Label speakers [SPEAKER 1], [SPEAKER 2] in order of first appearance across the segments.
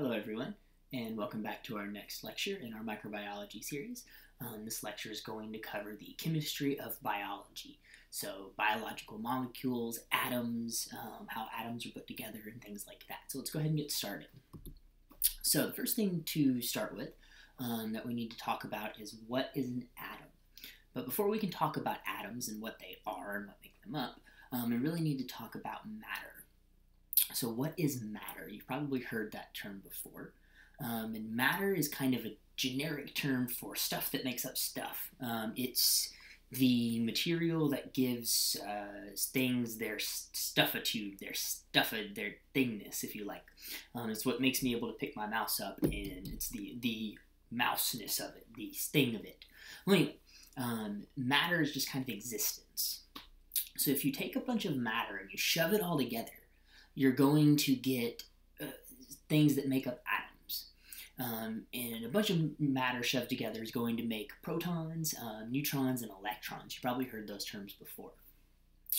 [SPEAKER 1] Hello, everyone, and welcome back to our next lecture in our microbiology series. Um, this lecture is going to cover the chemistry of biology. So, biological molecules, atoms, um, how atoms are put together, and things like that. So, let's go ahead and get started. So, the first thing to start with um, that we need to talk about is what is an atom. But before we can talk about atoms and what they are and what make them up, um, we really need to talk about matter. So, what is matter? You've probably heard that term before. Um, and matter is kind of a generic term for stuff that makes up stuff. Um, it's the material that gives uh, things their stuffitude, their stuffa, their thingness, if you like. Um, it's what makes me able to pick my mouse up, and it's the the mouseness of it, the sting of it. Well, anyway, um, matter is just kind of existence. So if you take a bunch of matter and you shove it all together, you're going to get uh, things that make up atoms. Um, and a bunch of matter shoved together is going to make protons, uh, neutrons, and electrons. You probably heard those terms before.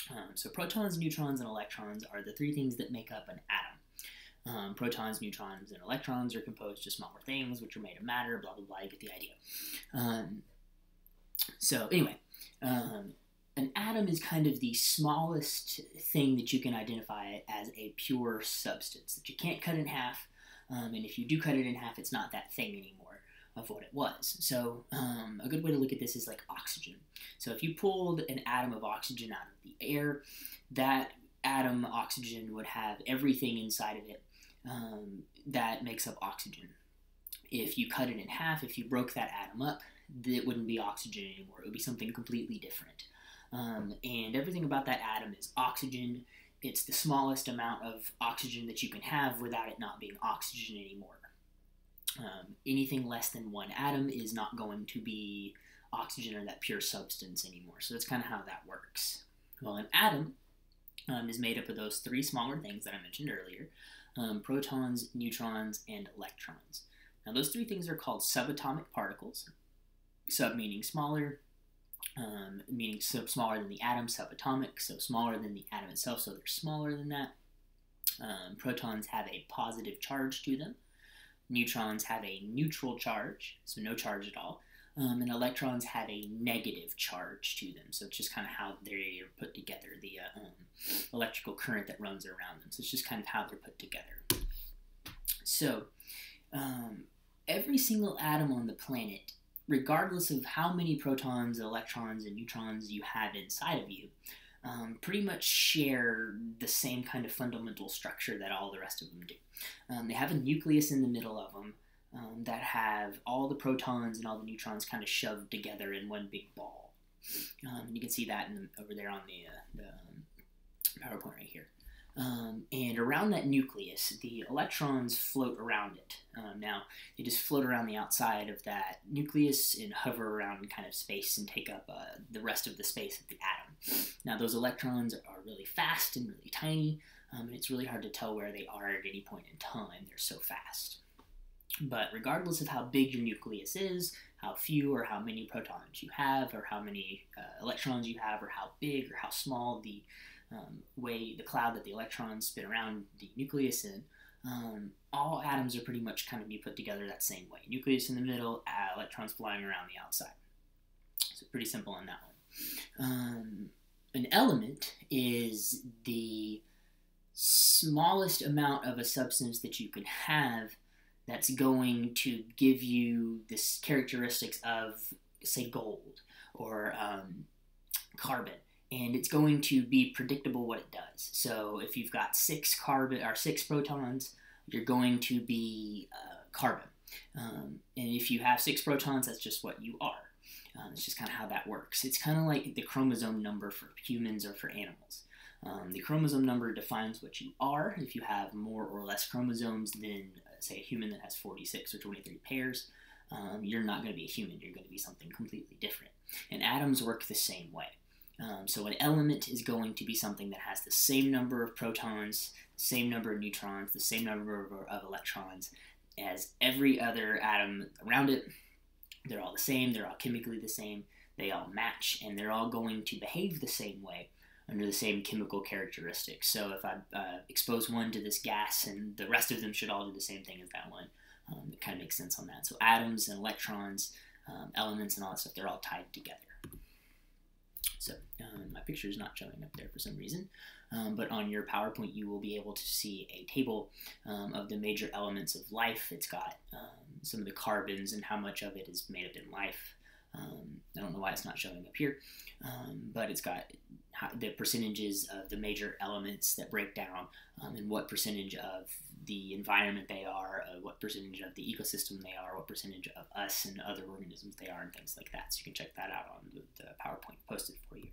[SPEAKER 1] Um, so protons, neutrons, and electrons are the three things that make up an atom. Um, protons, neutrons, and electrons are composed of smaller things, which are made of matter, blah, blah, blah. You get the idea. Um, so, anyway, um, an atom is kind of the smallest thing that you can identify as a pure substance that you can't cut in half. Um, and if you do cut it in half, it's not that thing anymore of what it was. So um, a good way to look at this is like oxygen. So if you pulled an atom of oxygen out of the air, that atom oxygen would have everything inside of it um, that makes up oxygen. If you cut it in half, if you broke that atom up, it wouldn't be oxygen anymore. It would be something completely different. Um, and everything about that atom is oxygen. It's the smallest amount of oxygen that you can have without it not being oxygen anymore. Um, anything less than one atom is not going to be oxygen or that pure substance anymore. So that's kind of how that works. Well, an atom um, is made up of those three smaller things that I mentioned earlier um, protons, neutrons, and electrons. Now, those three things are called subatomic particles. Sub meaning smaller, um, meaning so smaller than the atom, subatomic, so smaller than the atom itself, so they're smaller than that. Um, protons have a positive charge to them. Neutrons have a neutral charge, so no charge at all. Um, and electrons have a negative charge to them, so it's just kind of how they're put together, the uh, um, electrical current that runs around them. So it's just kind of how they're put together. So um, every single atom on the planet regardless of how many protons, electrons, and neutrons you have inside of you, um, pretty much share the same kind of fundamental structure that all the rest of them do. Um, they have a nucleus in the middle of them um, that have all the protons and all the neutrons kind of shoved together in one big ball. Um, you can see that the, over there on the, uh, the um, PowerPoint right here. Um, and around that nucleus, the electrons float around it. Um, now, they just float around the outside of that nucleus and hover around kind of space and take up uh, the rest of the space of the atom. Now, those electrons are really fast and really tiny, um, and it's really hard to tell where they are at any point in time. They're so fast. But regardless of how big your nucleus is, how few or how many protons you have, or how many uh, electrons you have, or how big or how small the um, way the cloud that the electrons spin around the nucleus in, um, all atoms are pretty much kind of be put together that same way. Nucleus in the middle, uh, electrons flying around the outside. So pretty simple on that one. Um, an element is the smallest amount of a substance that you can have that's going to give you this characteristics of, say, gold or um, carbon and it's going to be predictable what it does. So if you've got six carbon or six protons, you're going to be uh, carbon. Um, and if you have six protons, that's just what you are. Um, it's just kind of how that works. It's kind of like the chromosome number for humans or for animals. Um, the chromosome number defines what you are. If you have more or less chromosomes than, uh, say, a human that has 46 or 23 pairs, um, you're not going to be a human. You're going to be something completely different. And atoms work the same way. Um, so an element is going to be something that has the same number of protons, same number of neutrons, the same number of, of electrons as every other atom around it. They're all the same, they're all chemically the same, they all match, and they're all going to behave the same way under the same chemical characteristics. So if I uh, expose one to this gas and the rest of them should all do the same thing as that one, um, it kind of makes sense on that. So atoms and electrons, um, elements and all that stuff, they're all tied together. So um, my picture is not showing up there for some reason, um, but on your PowerPoint you will be able to see a table um, of the major elements of life. It's got um, some of the carbons and how much of it is made up in life. Um, I don't know why it's not showing up here, um, but it's got the percentages of the major elements that break down and what percentage of the environment they are, uh, what percentage of the ecosystem they are, what percentage of us and other organisms they are, and things like that. So you can check that out on the, the PowerPoint posted for you.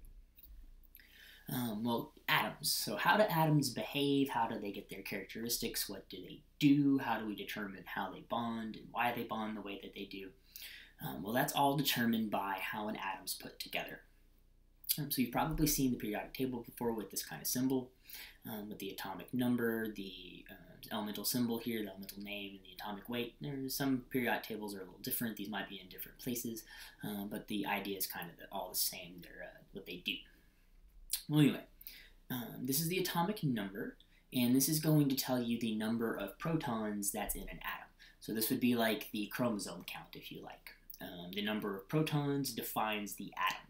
[SPEAKER 1] Um, well, atoms. So, how do atoms behave? How do they get their characteristics? What do they do? How do we determine how they bond and why they bond the way that they do? Um, well, that's all determined by how an atom's put together. Um, so you've probably seen the periodic table before with this kind of symbol, um, with the atomic number, the uh, elemental symbol here, the elemental name, and the atomic weight. There's some periodic tables are a little different. These might be in different places, uh, but the idea is kind of all the same. They're uh, what they do. Well, anyway, um, this is the atomic number, and this is going to tell you the number of protons that's in an atom. So this would be like the chromosome count, if you like. Um, the number of protons defines the atom.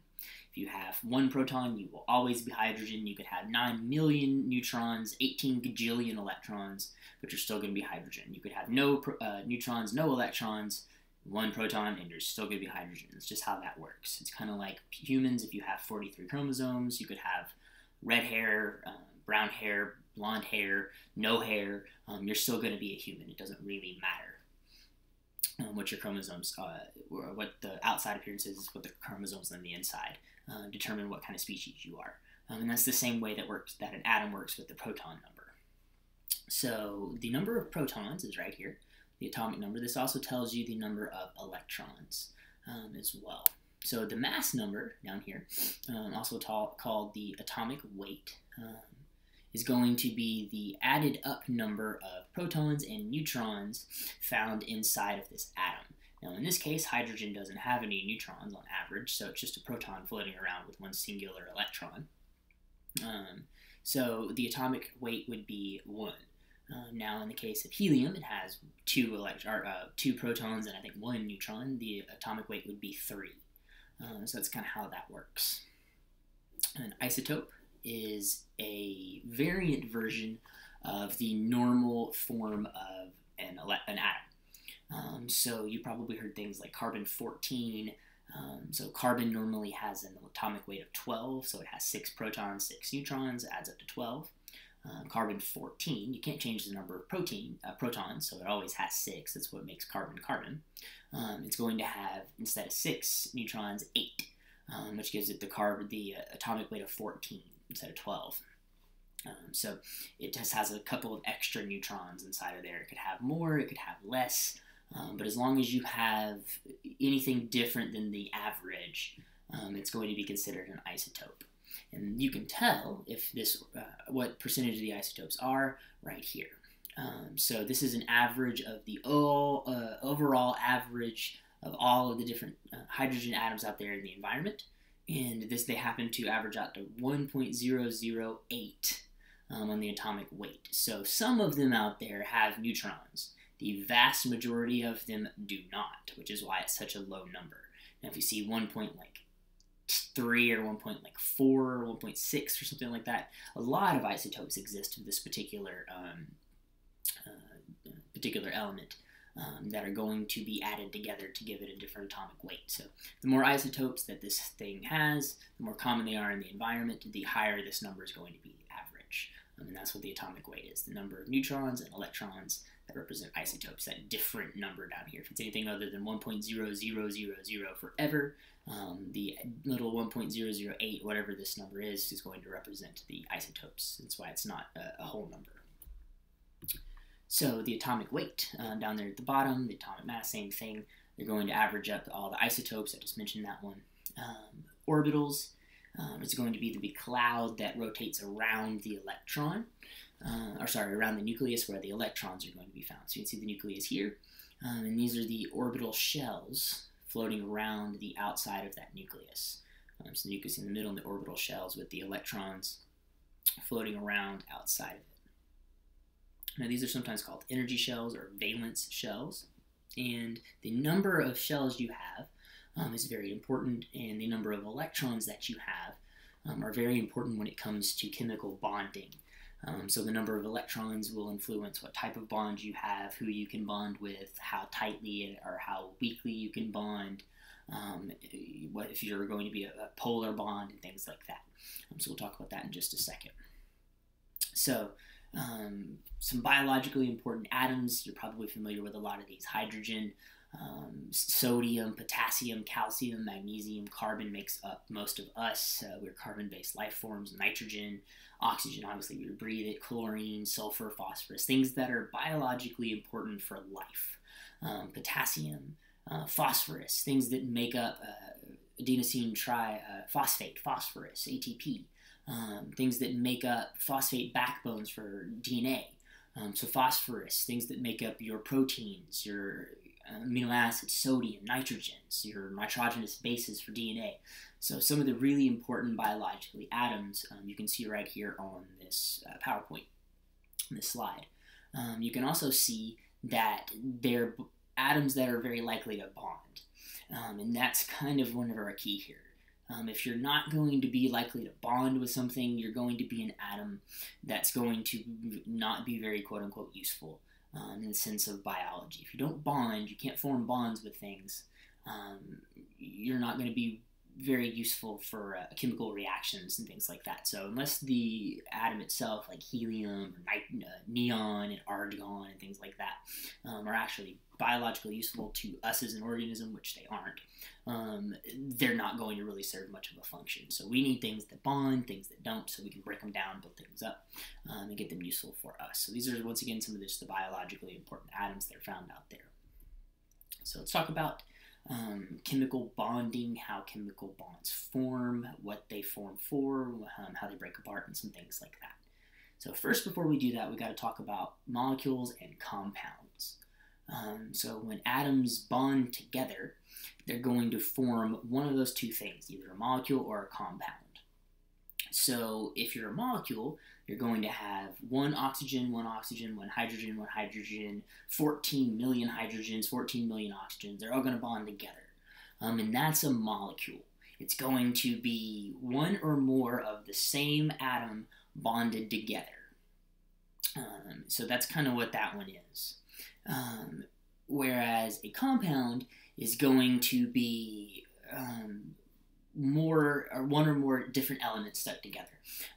[SPEAKER 1] You have one proton, you will always be hydrogen. You could have 9 million neutrons, 18 gajillion electrons, but you're still going to be hydrogen. You could have no uh, neutrons, no electrons, one proton, and you're still going to be hydrogen. It's just how that works. It's kind of like humans. If you have 43 chromosomes, you could have red hair, uh, brown hair, blonde hair, no hair. Um, you're still going to be a human. It doesn't really matter um, what your chromosomes, uh, what the outside appearance is, what the chromosomes on the inside uh, determine what kind of species you are. Um, and that's the same way that works that an atom works with the proton number. So the number of protons is right here, the atomic number. This also tells you the number of electrons um, as well. So the mass number down here, um, also called the atomic weight, um, is going to be the added up number of protons and neutrons found inside of this atom. Now, in this case, hydrogen doesn't have any neutrons on average, so it's just a proton floating around with one singular electron. Um, so the atomic weight would be 1. Uh, now, in the case of helium, it has two, elect- or, uh, two protons and I think one neutron. The atomic weight would be 3. Uh, so that's kind of how that works. An isotope is a variant version of the normal form of an, an atom. Um, so you probably heard things like carbon 14. Um, so carbon normally has an atomic weight of 12, so it has 6 protons, 6 neutrons, adds up to 12. Um, carbon 14, you can't change the number of protein uh, protons, so it always has 6. That's what makes carbon carbon. Um, it's going to have, instead of 6 neutrons, 8, um, which gives it the, carbon, the uh, atomic weight of 14 instead of 12. Um, so it just has a couple of extra neutrons inside of there. It could have more, it could have less, um, but as long as you have anything different than the average, um, it's going to be considered an isotope. And you can tell if this uh, what percentage of the isotopes are right here. Um, so this is an average of the all, uh, overall average of all of the different uh, hydrogen atoms out there in the environment and this they happen to average out to 1.008 um, on the atomic weight. So some of them out there have neutrons. The vast majority of them do not, which is why it's such a low number. Now, if you see 1. Point like 3 or 1.4 or 1.6 or something like that, a lot of isotopes exist of this particular um, uh, particular element um, that are going to be added together to give it a different atomic weight. So the more isotopes that this thing has, the more common they are in the environment, the higher this number is going to be average. Um, and that's what the atomic weight is, the number of neutrons and electrons that represent isotopes, that different number down here. If it's anything other than 1.0000 forever, um, the little 1.008, whatever this number is, is going to represent the isotopes. That's why it's not a, a whole number. So the atomic weight uh, down there at the bottom, the atomic mass, same thing. They're going to average up all the isotopes. I just mentioned that one. Um, orbitals. Um, it's going to be the cloud that rotates around the electron, uh, or sorry, around the nucleus where the electrons are going to be found. So you can see the nucleus here, um, and these are the orbital shells floating around the outside of that nucleus. Um, so can see in the middle in the orbital shells with the electrons floating around outside of it. Now these are sometimes called energy shells or valence shells. And the number of shells you have um, is very important, and the number of electrons that you have um, are very important when it comes to chemical bonding. Um, so the number of electrons will influence what type of bond you have, who you can bond with, how tightly or how weakly you can bond, um, what if you're going to be a, a, polar bond and things like that. Um, so we'll talk about that in just a second. So um, some biologically important atoms, you're probably familiar with a lot of these. Hydrogen, um, sodium, potassium, calcium, magnesium, carbon makes up most of us. Uh, we're carbon-based life forms. Nitrogen, oxygen, obviously we breathe it. Chlorine, sulfur, phosphorus, things that are biologically important for life. Um, potassium, uh, phosphorus, things that make up uh, adenosine triphosphate, uh, phosphorus, ATP. Um, things that make up phosphate backbones for DNA. Um, so phosphorus, things that make up your proteins, your amino acids, sodium, nitrogens, your nitrogenous bases for DNA. So some of the really important biologically atoms um, you can see right here on this uh, PowerPoint, this slide. Um, you can also see that they're atoms that are very likely to bond. Um, and that's kind of one of our key here. Um, if you're not going to be likely to bond with something, you're going to be an atom that's going to not be very quote unquote useful um, in the sense of biology. If you don't bond, you can't form bonds with things, um, you're not going to be very useful for uh, chemical reactions and things like that. So unless the atom itself, like helium, or uh, neon, and argon, and things like that, um, are actually biologically useful to us as an organism, which they aren't, um, they're not going to really serve much of a function. So we need things that bond, things that don't, so we can break them down, build things up, um, and get them useful for us. So these are once again some of the, the biologically important atoms that are found out there. So let's talk about um, chemical bonding, how chemical bonds form, what they form for, um, how they break apart, and some things like that. So first, before we do that, we got to talk about molecules and compounds. Um, so when atoms bond together, they're going to form one of those two things, either a molecule or a compound. So if you're a molecule, you're going to have one oxygen, one oxygen, one hydrogen, one hydrogen, 14 million hydrogens, 14 million oxygens. They're all going to bond together. Um, and that's a molecule. It's going to be one or more of the same atom bonded together. Um, so that's kind of what that one is. Um, whereas a compound is going to be um, more or one or more different elements stuck together.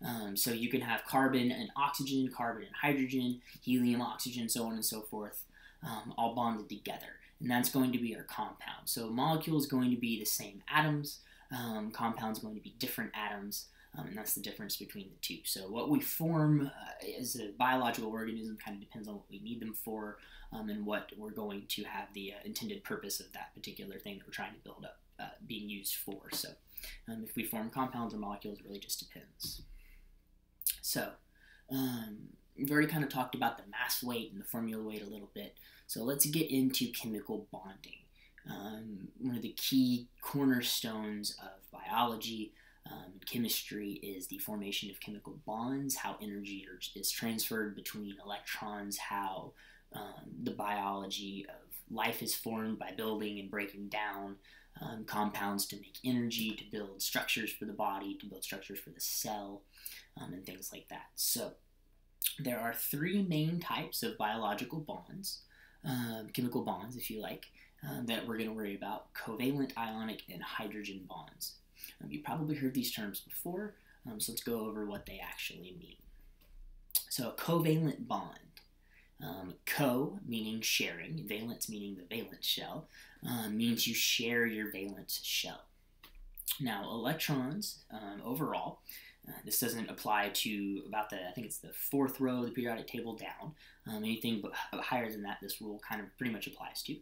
[SPEAKER 1] Um, so you can have carbon and oxygen, carbon and hydrogen, helium, oxygen, so on and so forth, um, all bonded together. And that's going to be our compound. So molecule is going to be the same atoms, um, compound is going to be different atoms, um, and that's the difference between the two. So what we form uh, as a biological organism kind of depends on what we need them for um, and what we're going to have the uh, intended purpose of that particular thing that we're trying to build up uh, being used for. So um, if we form compounds or molecules, it really just depends. So, um, we've already kind of talked about the mass weight and the formula weight a little bit. So let's get into chemical bonding. Um, one of the key cornerstones of biology um, chemistry is the formation of chemical bonds, how energy is transferred between electrons, how um, the biology of life is formed by building and breaking down um, compounds to make energy, to build structures for the body, to build structures for the cell, um, and things like that. So, there are three main types of biological bonds, um, chemical bonds, if you like, uh, that we're going to worry about covalent, ionic, and hydrogen bonds. Um, you probably heard these terms before, um, so let's go over what they actually mean. So, a covalent bond. Um, co meaning sharing, valence meaning the valence shell, uh, means you share your valence shell. Now, electrons um, overall, uh, this doesn't apply to about the, I think it's the fourth row of the periodic table down. Um, anything but higher than that, this rule kind of pretty much applies to.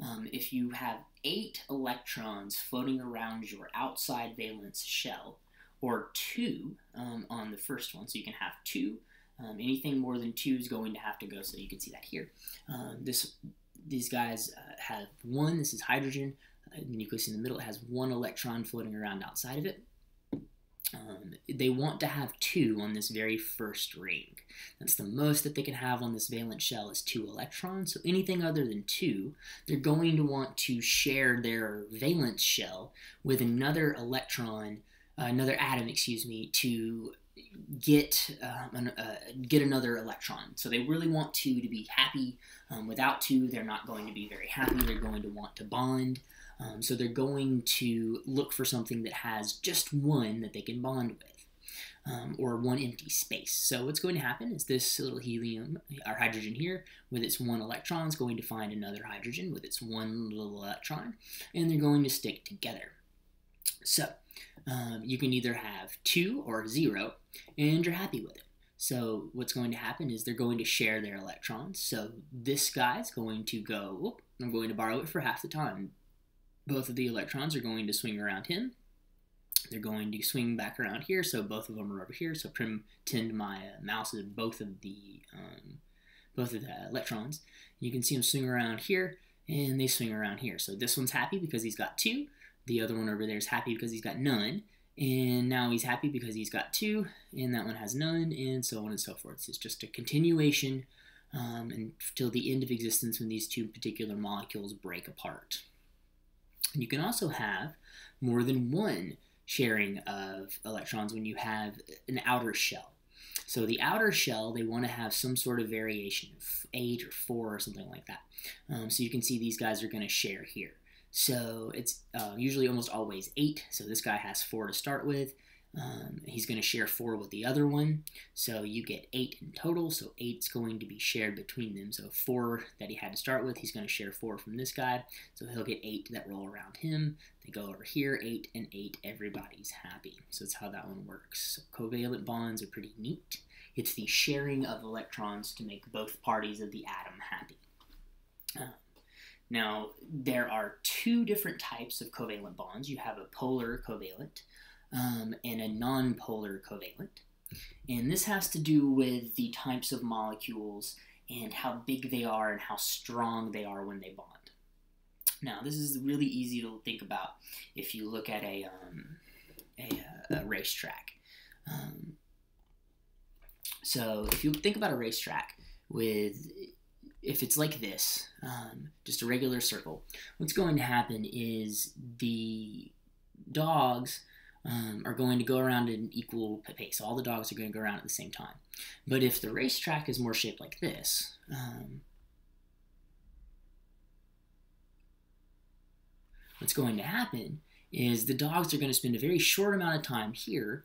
[SPEAKER 1] Um, if you have eight electrons floating around your outside valence shell, or two um, on the first one, so you can have two. Um, anything more than two is going to have to go, so you can see that here. Um, this these guys uh, have one, this is hydrogen, The nucleus in the middle, has one electron floating around outside of it. Um, they want to have two on this very first ring. That's the most that they can have on this valence shell is two electrons. So anything other than two, they're going to want to share their valence shell with another electron, uh, another atom, excuse me, to get um, an, uh, get another electron. So they really want two to be happy. Um, without two, they're not going to be very happy. They're going to want to bond. Um, so they're going to look for something that has just one that they can bond with, um, or one empty space. So what's going to happen is this little helium, or hydrogen here, with its one electron, is going to find another hydrogen with its one little electron, and they're going to stick together. So um, you can either have two or zero, and you're happy with it. So what's going to happen is they're going to share their electrons. So this guy's going to go, I'm going to borrow it for half the time both of the electrons are going to swing around him. They're going to swing back around here, so both of them are over here. So pretend my uh, mouse is both of the um, both of the electrons. You can see them swing around here, and they swing around here. So this one's happy because he's got two. The other one over there is happy because he's got none. And now he's happy because he's got two, and that one has none, and so on and so forth. It's just a continuation um, until the end of existence when these two particular molecules break apart. You can also have more than one sharing of electrons when you have an outer shell. So the outer shell, they want to have some sort of variation, of eight or four or something like that. Um, so you can see these guys are going to share here. So it's uh, usually almost always eight. So this guy has four to start with. Um, he's going to share four with the other one, so you get eight in total. So eight's going to be shared between them. So four that he had to start with, he's going to share four from this guy. So he'll get eight that roll around him. They go over here, eight and eight. Everybody's happy. So that's how that one works. So covalent bonds are pretty neat. It's the sharing of electrons to make both parties of the atom happy. Uh, now, there are two different types of covalent bonds. You have a polar covalent, um, and a nonpolar covalent. And this has to do with the types of molecules and how big they are and how strong they are when they bond. Now, this is really easy to think about if you look at a, um, a, a, racetrack. Um, so, if you think about a racetrack with, if it's like this, um, just a regular circle, what's going to happen is the dogs um, are going to go around at an equal pace. All the dogs are going to go around at the same time. But if the racetrack is more shaped like this, um, what's going to happen is the dogs are going to spend a very short amount of time here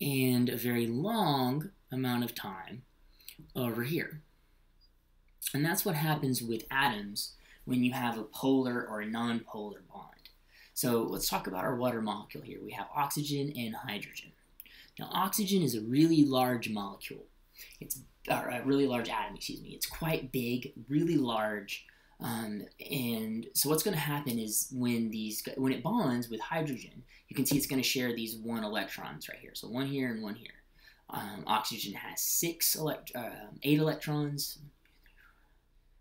[SPEAKER 1] and a very long amount of time over here. And that's what happens with atoms when you have a polar or a nonpolar bond. So let's talk about our water molecule here. We have oxygen and hydrogen. Now oxygen is a really large molecule. It's a really large atom, excuse me. It's quite big, really large. Um, and so what's going to happen is when these when it bonds with hydrogen, you can see it's going to share these one electrons right here. So one here and one here. Um, oxygen has six elect uh, eight electrons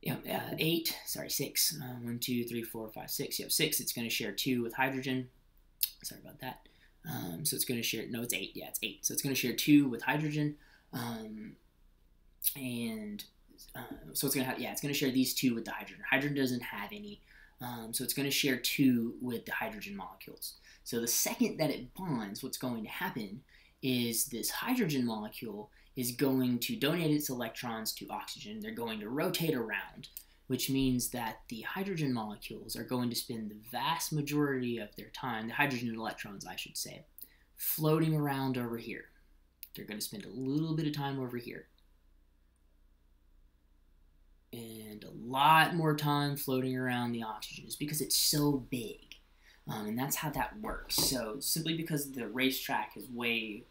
[SPEAKER 1] yeah, uh, eight, sorry, six. Uh, one, two, three, four, five, six. Yep, six. It's going to share two with hydrogen. Sorry about that. Um, so it's going to share, no, it's eight. Yeah, it's eight. So it's going to share two with hydrogen. Um, and uh, so it's going to have, yeah, it's going to share these two with the hydrogen. Hydrogen doesn't have any. Um, so it's going to share two with the hydrogen molecules. So the second that it bonds, what's going to happen is this hydrogen molecule is going to donate its electrons to oxygen. They're going to rotate around, which means that the hydrogen molecules are going to spend the vast majority of their time, the hydrogen electrons, I should say, floating around over here. They're going to spend a little bit of time over here. And a lot more time floating around the oxygen is because it's so big. Um, and that's how that works. So simply because the racetrack is way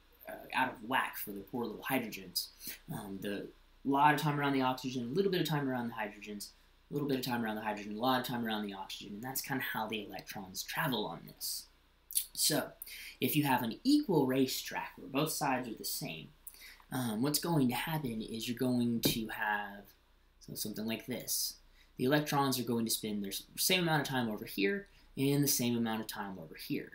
[SPEAKER 1] out of whack for the poor little hydrogens. Um, the lot of time around the oxygen, a little bit of time around the hydrogens, a little bit of time around the hydrogen, a lot of time around the oxygen, and that's kind of how the electrons travel on this. So, if you have an equal racetrack where both sides are the same, um, what's going to happen is you're going to have so something like this. The electrons are going to spend their same amount of time over here, and the same amount of time over here.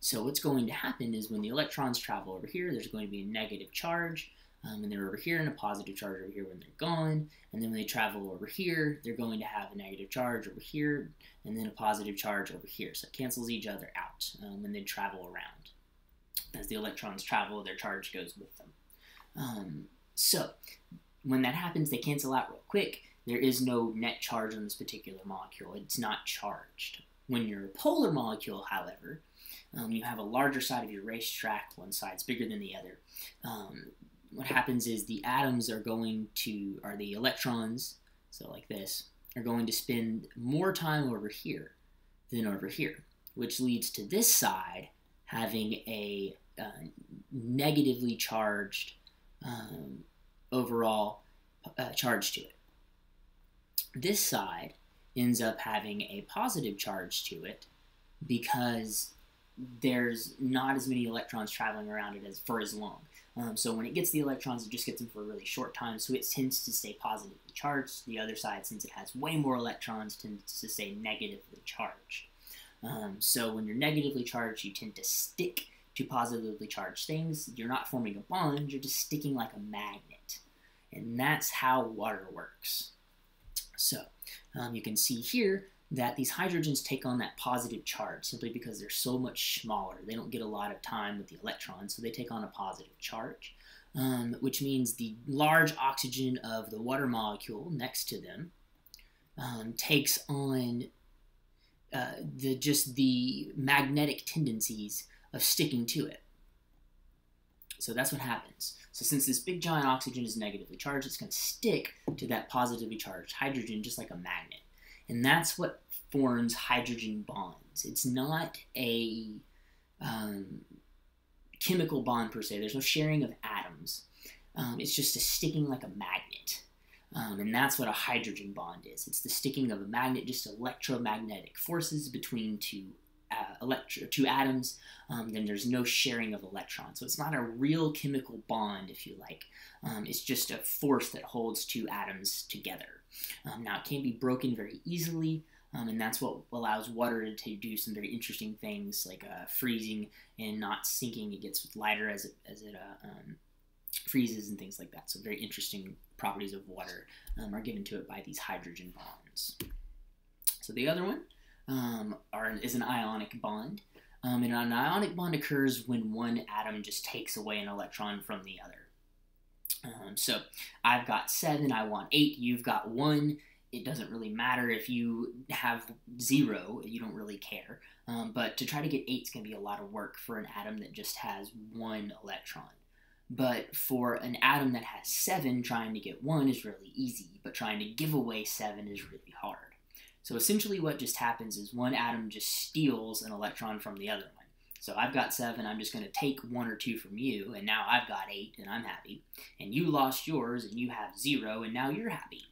[SPEAKER 1] So what's going to happen is when the electrons travel over here, there's going to be a negative charge, um, and they're over here, and a positive charge over here when they're gone. And then when they travel over here, they're going to have a negative charge over here, and then a positive charge over here. So it cancels each other out um, when they travel around. As the electrons travel, their charge goes with them. Um, so when that happens, they cancel out real quick. There is no net charge on this particular molecule. It's not charged. When you're a polar molecule, however, um, you have a larger side of your racetrack. One side's bigger than the other. Um, what happens is the atoms are going to, are the electrons, so like this, are going to spend more time over here than over here, which leads to this side having a uh, negatively charged um, overall uh, charge to it. This side ends up having a positive charge to it because there's not as many electrons traveling around it as for as long. Um, so when it gets the electrons, it just gets them for a really short time, so it tends to stay positively charged. The other side, since it has way more electrons, tends to stay negatively charged. Um, so when you're negatively charged, you tend to stick to positively charged things. You're not forming a bond, you're just sticking like a magnet. And that's how water works. So um, you can see here that these hydrogens take on that positive charge simply because they're so much smaller. They don't get a lot of time with the electrons, so they take on a positive charge, um, which means the large oxygen of the water molecule next to them um, takes on uh, the just the magnetic tendencies of sticking to it. So that's what happens. So since this big giant oxygen is negatively charged, it's going to stick to that positively charged hydrogen just like a magnet. And that's what forms hydrogen bonds. It's not a um, chemical bond per se. There's no sharing of atoms. Um, it's just a sticking like a magnet. Um, and that's what a hydrogen bond is. It's the sticking of a magnet, just electromagnetic forces between two uh, electro- two atoms. Um, then there's no sharing of electrons. So it's not a real chemical bond, if you like. Um, it's just a force that holds two atoms together. Um, now, it can be broken very easily, um, and that's what allows water to do some very interesting things like uh, freezing and not sinking. It gets lighter as it, as it uh, um, freezes and things like that. So, very interesting properties of water um, are given to it by these hydrogen bonds. So, the other one um, are, is an ionic bond. Um, and an ionic bond occurs when one atom just takes away an electron from the other. Um, so I've got seven, I want eight, you've got one. It doesn't really matter if you have zero, you don't really care. Um, but to try to get eight is going to be a lot of work for an atom that just has one electron. But for an atom that has seven, trying to get one is really easy, but trying to give away seven is really hard. So essentially, what just happens is one atom just steals an electron from the other. So I've got seven, I'm just going to take one or two from you, and now I've got eight, and I'm happy. And you lost yours, and you have zero, and now you're happy.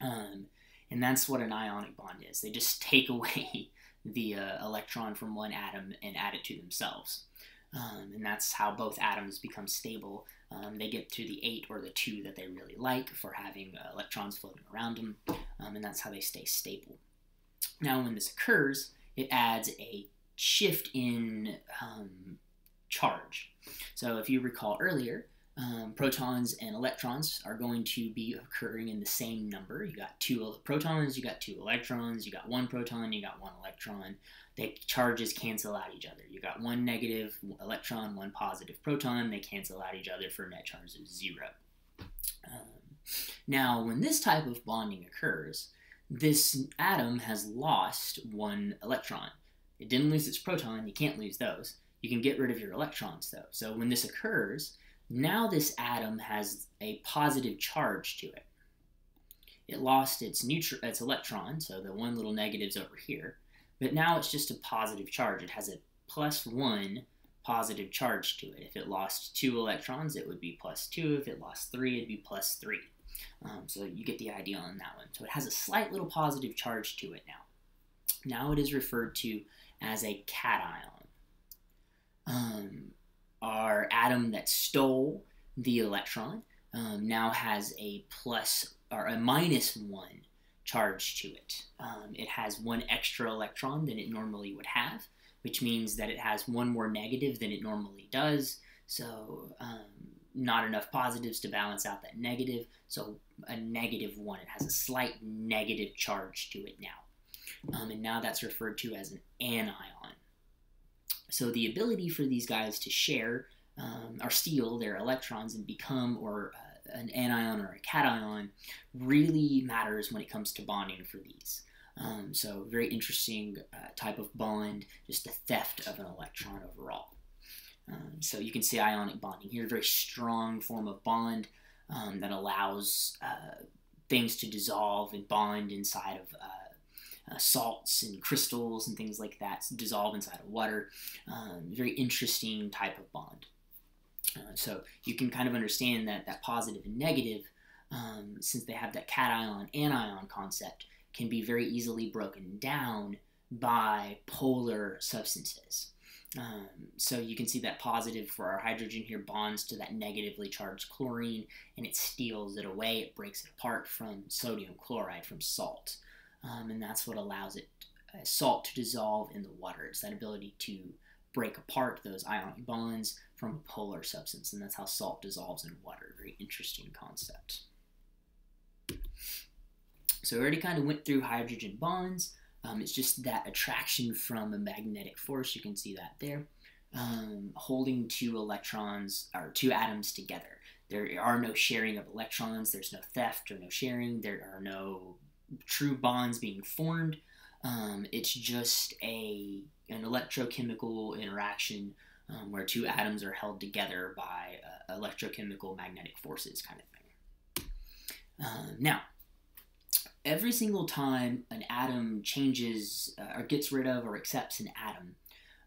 [SPEAKER 1] Um, and that's what an ionic bond is. They just take away the uh, electron from one atom and add it to themselves. Um, and that's how both atoms become stable. Um, they get to the 8 or the 2 that they really like for having uh, electrons floating around them, um, and that's how they stay stable. Now, when this occurs, it adds a shift in um, charge. So if you recall earlier, um, protons and electrons are going to be occurring in the same number. You got two protons, you got two electrons, you got one proton, you got one electron. The charges cancel out each other. You got one negative electron, one positive proton. They cancel out each other for net charge of zero. Um, now, when this type of bonding occurs, this atom has lost one electron. It didn't lose its proton, you can't lose those. You can get rid of your electrons though. So when this occurs, now this atom has a positive charge to it. It lost its its electron, so the one little negative's over here, but now it's just a positive charge. It has a plus one positive charge to it. If it lost two electrons, it would be plus two. If it lost three, it'd be plus three. Um, so you get the idea on that one. So it has a slight little positive charge to it now. Now it is referred to as a cation. Um, our atom that stole the electron um, now has a plus or a minus one charge to it. Um, it has one extra electron than it normally would have, which means that it has one more negative than it normally does. So um, not enough positives to balance out that negative. So a negative one. It has a slight negative charge to it now. Um, and now that's referred to as an anion. So the ability for these guys to share um, or steal their electrons and become or uh, an anion or a cation really matters when it comes to bonding for these. Um, so very interesting uh, type of bond, just the theft of an electron overall. Um, so you can see ionic bonding here, a very strong form of bond um, that allows uh, things to dissolve and bond inside of uh, uh, salts and crystals and things like that, dissolve inside of water. Um, very interesting type of bond. Uh, so you can kind of understand that that positive and negative, um, since they have that cation anion concept, can be very easily broken down by polar substances. Um, so you can see that positive for our hydrogen here bonds to that negatively charged chlorine and it steals it away. It breaks it apart from sodium chloride, from salt. Um, and that's what allows it, uh, salt to dissolve in the water. It's that ability to break apart those ionic bonds from a polar substance. And that's how salt dissolves in water. Very interesting concept. So we already kind of went through hydrogen bonds. Um, it's just that attraction from a magnetic force. You can see that there. Um, holding two electrons or two atoms together. There are no sharing of electrons. There's no theft or no sharing. There are no true bonds being formed. Um, it's just a an electrochemical interaction um, where two atoms are held together by uh, electrochemical magnetic forces, kind of thing. Uh, now, every single time an atom changes uh, or gets rid of or accepts an atom,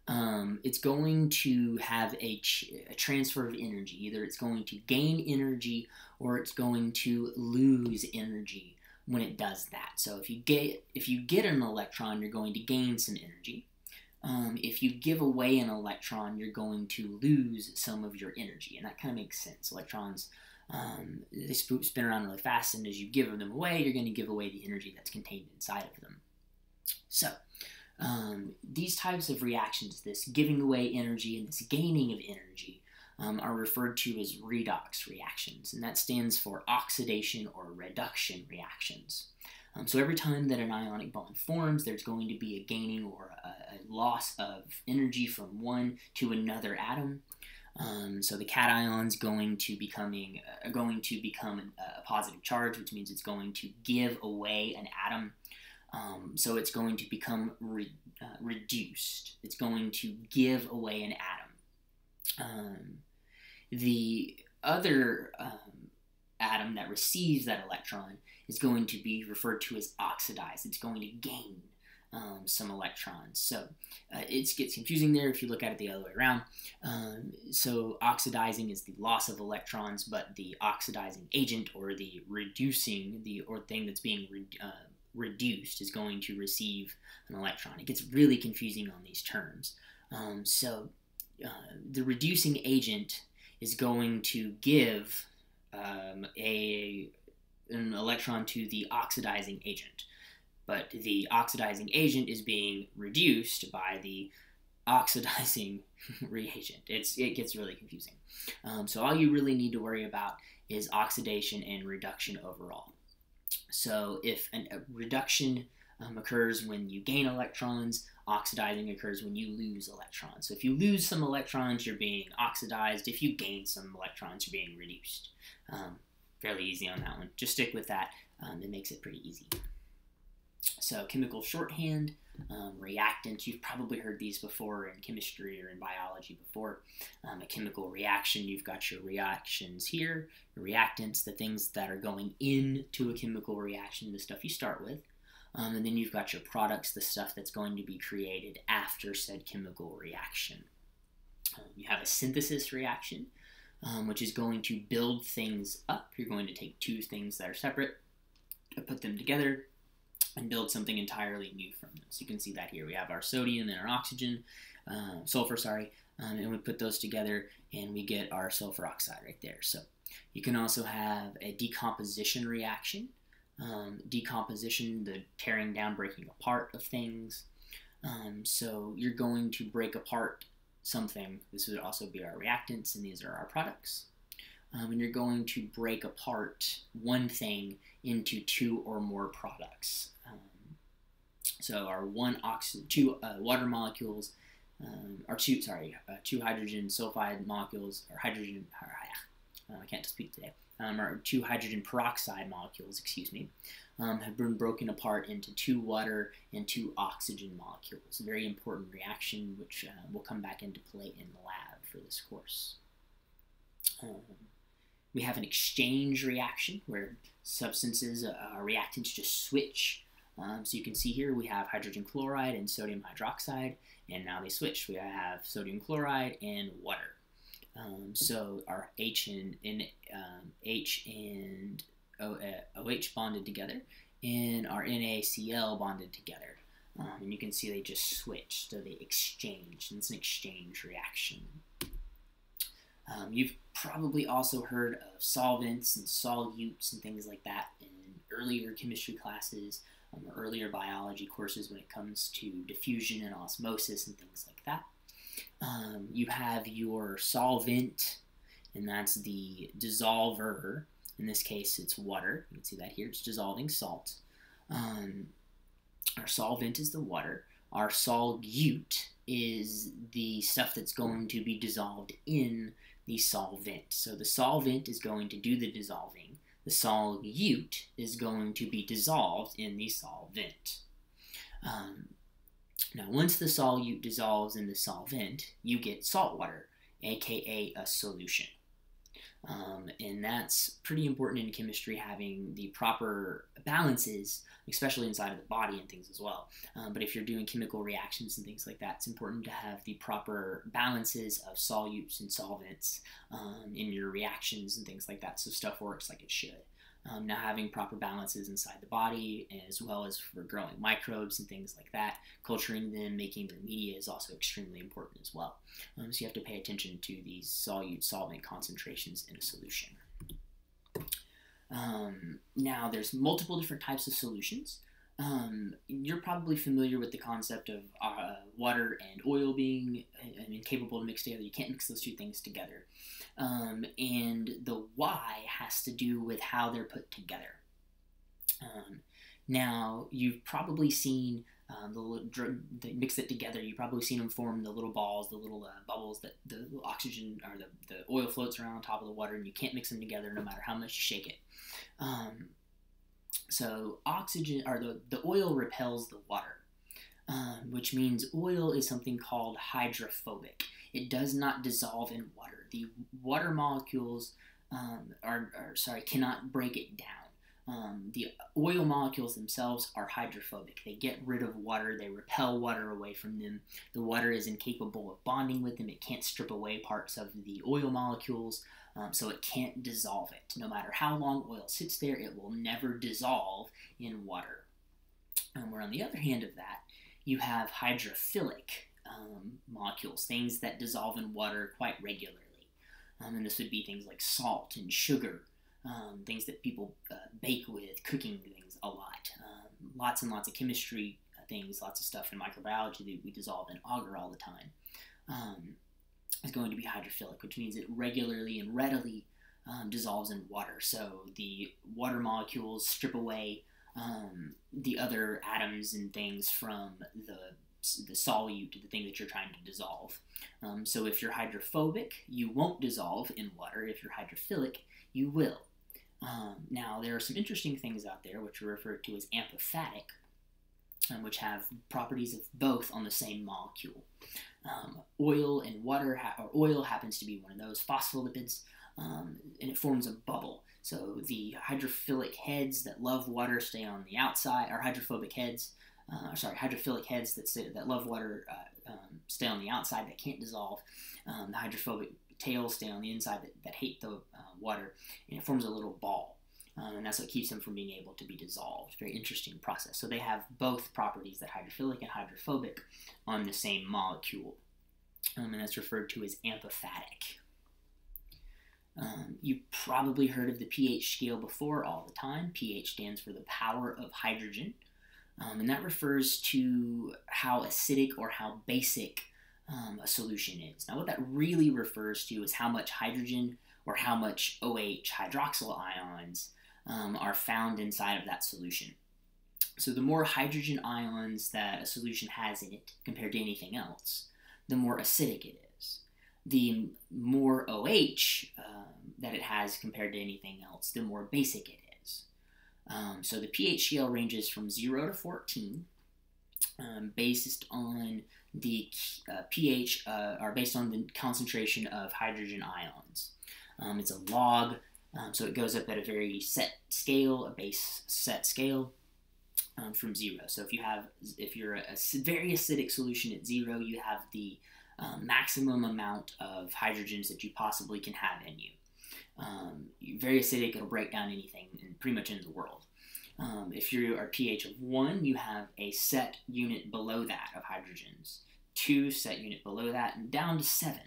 [SPEAKER 1] um, it's going to have a, a, transfer of energy. Either it's going to gain energy or it's going to lose energy when it does that. So if you get if you get an electron, you're going to gain some energy. Um, if you give away an electron, you're going to lose some of your energy, and that kind of makes sense. Electrons um, they spin around really fast, and as you give them away, you're going to give away the energy that's contained inside of them. So, um, these types of reactions, this giving away energy and this gaining of energy, um, are referred to as redox reactions, and that stands for oxidation or reduction reactions. Um, so every time that an ionic bond forms, there's going to be a gaining or a, a loss of energy from one to another atom. Um, so the cation's going to becoming uh, going to become a, positive charge, which means it's going to give away an atom. Um, so it's going to become re, uh, reduced. It's going to give away an atom. Um, the other um, atom that receives that electron is going to be referred to as oxidized. It's going to gain um, some electrons. So uh, it gets confusing there if you look at it the other way around. Um, so oxidizing is the loss of electrons, but the oxidizing agent or the reducing the or thing that's being re uh, reduced is going to receive an electron. It gets really confusing on these terms. Um, so uh, the reducing agent is going to give um, a an electron to the oxidizing agent but the oxidizing agent is being reduced by the oxidizing reagent. It's it gets really confusing. Um, so all you really need to worry about is oxidation and reduction overall. So if an, a reduction um, occurs when you gain electrons, oxidizing occurs when you lose electrons. So if you lose some electrons, you're being oxidized. If you gain some electrons, you're being reduced. Um, fairly easy on that one. Just stick with that. Um, it makes it pretty easy. So chemical shorthand, um, reactants, you've probably heard these before in chemistry or in biology before. Um, a chemical reaction, you've got your reactions here, reactants, the things that are going into a chemical reaction, the stuff you start with. Um, and then you've got your products, the stuff that's going to be created after said chemical reaction. Um, you have a synthesis reaction, um, which is going to build things up. You're going to take two things that are separate, put them together, and build something entirely new from them. So you can see that here. We have our sodium and our oxygen, uh, sulfur, sorry, um, and we put those together and we get our sulfur oxide right there. So you can also have a decomposition reaction. Um, decomposition, the tearing down, breaking apart of things. Um, so you're going to break apart something. This would also be our reactants, and these are our products. Um, and you're going to break apart one thing into two or more products. Um, so our one oxygen, two uh, water molecules, um, or two, sorry, uh, two hydrogen sulfide molecules, or hydrogen, uh, I can't speak today, um, or two hydrogen peroxide molecules, excuse me, um, have been broken apart into two water and two oxygen molecules. A very important reaction, which uh, will come back into play in the lab for this course. Um, we have an exchange reaction where substances, uh, reactants just switch. Um, so you can see here we have hydrogen chloride and sodium hydroxide, and now they switch. We have sodium chloride and water. Um, so our H and, um, H and OH bonded together, and our NaCl bonded together. Um, and you can see they just switch, so they exchange, and it's an exchange reaction. Um, you've probably also heard of solvents and solutes and things like that in earlier chemistry classes um, earlier biology courses when it comes to diffusion and osmosis and things like that. Um, you have your solvent, and that's the dissolver. In this case, it's water. You can see that here. It's dissolving salt. Um, our solvent is the water. Our solute is the stuff that's going to be dissolved in the solvent. So the solvent is going to do the dissolving. The solute is going to be dissolved in the solvent. Um, now, once the solute dissolves in the solvent, you get salt water, aka a solution. Um, and that's pretty important in chemistry, having the proper balances, especially inside of the body and things as well. Um, but if you're doing chemical reactions and things like that, it's important to have the proper balances of solutes and solvents um, in your reactions and things like that so stuff works like it should. Um, now, having proper balances inside the body, as well as for growing microbes and things like that, culturing them, making their media is also extremely important as well. Um, so you have to pay attention to these solute solvent concentrations in a solution. Um, now, there's multiple different types of solutions. Um, you're probably familiar with the concept of uh, water and oil being uh, incapable to mix together. You can't mix those two things together. Um, and the why has to do with how they're put together. Um, now, you've probably seen um, the they mix it together. You've probably seen them form the little balls, the little uh, bubbles that the oxygen or the, the oil floats around on top of the water, and you can't mix them together no matter how much you shake it. Um, so oxygen or the, the oil repels the water, um, which means oil is something called hydrophobic. It does not dissolve in water. The water molecules um, are, are, sorry cannot break it down. Um, the oil molecules themselves are hydrophobic. They get rid of water, they repel water away from them. The water is incapable of bonding with them, it can't strip away parts of the oil molecules um, so it can't dissolve it. No matter how long oil sits there, it will never dissolve in water. Um, where on the other hand of that, you have hydrophilic um, molecules, things that dissolve in water quite regularly. Um, and this would be things like salt and sugar, um, things that people uh, bake with, cooking things a lot. Um, lots and lots of chemistry things, lots of stuff in microbiology that we dissolve in agar all the time. Um, is going to be hydrophilic, which means it regularly and readily um, dissolves in water. So the water molecules strip away um, the other atoms and things from the the solute, the thing that you're trying to dissolve. Um, so if you're hydrophobic, you won't dissolve in water. If you're hydrophilic, you will. Um, now there are some interesting things out there which are referred to as amphiphatic, um, which have properties of both on the same molecule. Um, oil and water, ha- or oil happens to be one of those phospholipids, um, and it forms a bubble. So the hydrophilic heads that love water stay on the outside, or hydrophobic heads, uh, sorry, hydrophilic heads that stay, that love water uh, um, stay on the outside that can't dissolve. Um, the hydrophobic tails stay on the inside that, that hate the uh, water, and it forms a little ball. Um, and that's what keeps them from being able to be dissolved. Very interesting process. So they have both properties, that hydrophilic and hydrophobic, on the same molecule. Um, and that's referred to as amphipathic. Um, you probably heard of the pH scale before all the time. pH stands for the power of hydrogen, um, and that refers to how acidic or how basic um, a solution is. Now, what that really refers to is how much hydrogen or how much OH hydroxyl ions um, are found inside of that solution. So, the more hydrogen ions that a solution has in it compared to anything else, the more acidic it is. The more OH um, that it has compared to anything else, the more basic it is. Um, so, the pH scale ranges from 0 to 14 um, based on the uh, pH uh, are based on the concentration of hydrogen ions. Um, it's a log, um, so it goes up at a very set scale, a base set scale um, from zero. So if you have, if you're a, a very acidic solution at zero, you have the um, maximum amount of hydrogens that you possibly can have in you. Um, very acidic, it'll break down anything in, pretty much in the world. Um, if you are a pH of 1, you have a set unit below that of hydrogens, 2 set unit below that, and down to 7.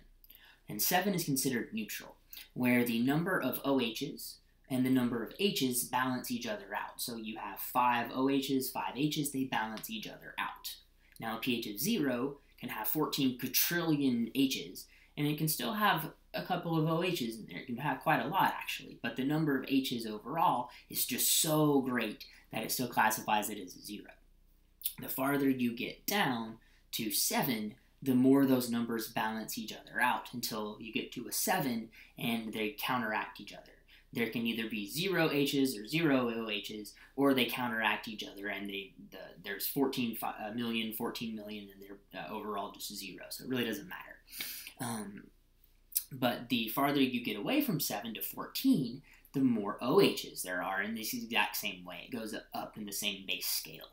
[SPEAKER 1] And 7 is considered neutral, where the number of OHs and the number of H's balance each other out. So you have 5 OHs, 5 H's, they balance each other out. Now a pH of 0 can have 14 quadrillion H's, and it can still have a couple of OHs in there. It can have quite a lot actually, but the number of H's overall is just so great that it still classifies it as a zero. The farther you get down to seven, the more those numbers balance each other out until you get to a seven and they counteract each other. There can either be zero H's or zero OH's, or they counteract each other and they the, there's 14 million, 14 million, and they're uh, overall just zero. So it really doesn't matter. Um, but the farther you get away from 7 to 14, the more OHs there are in this exact same way. It goes up in the same base scale.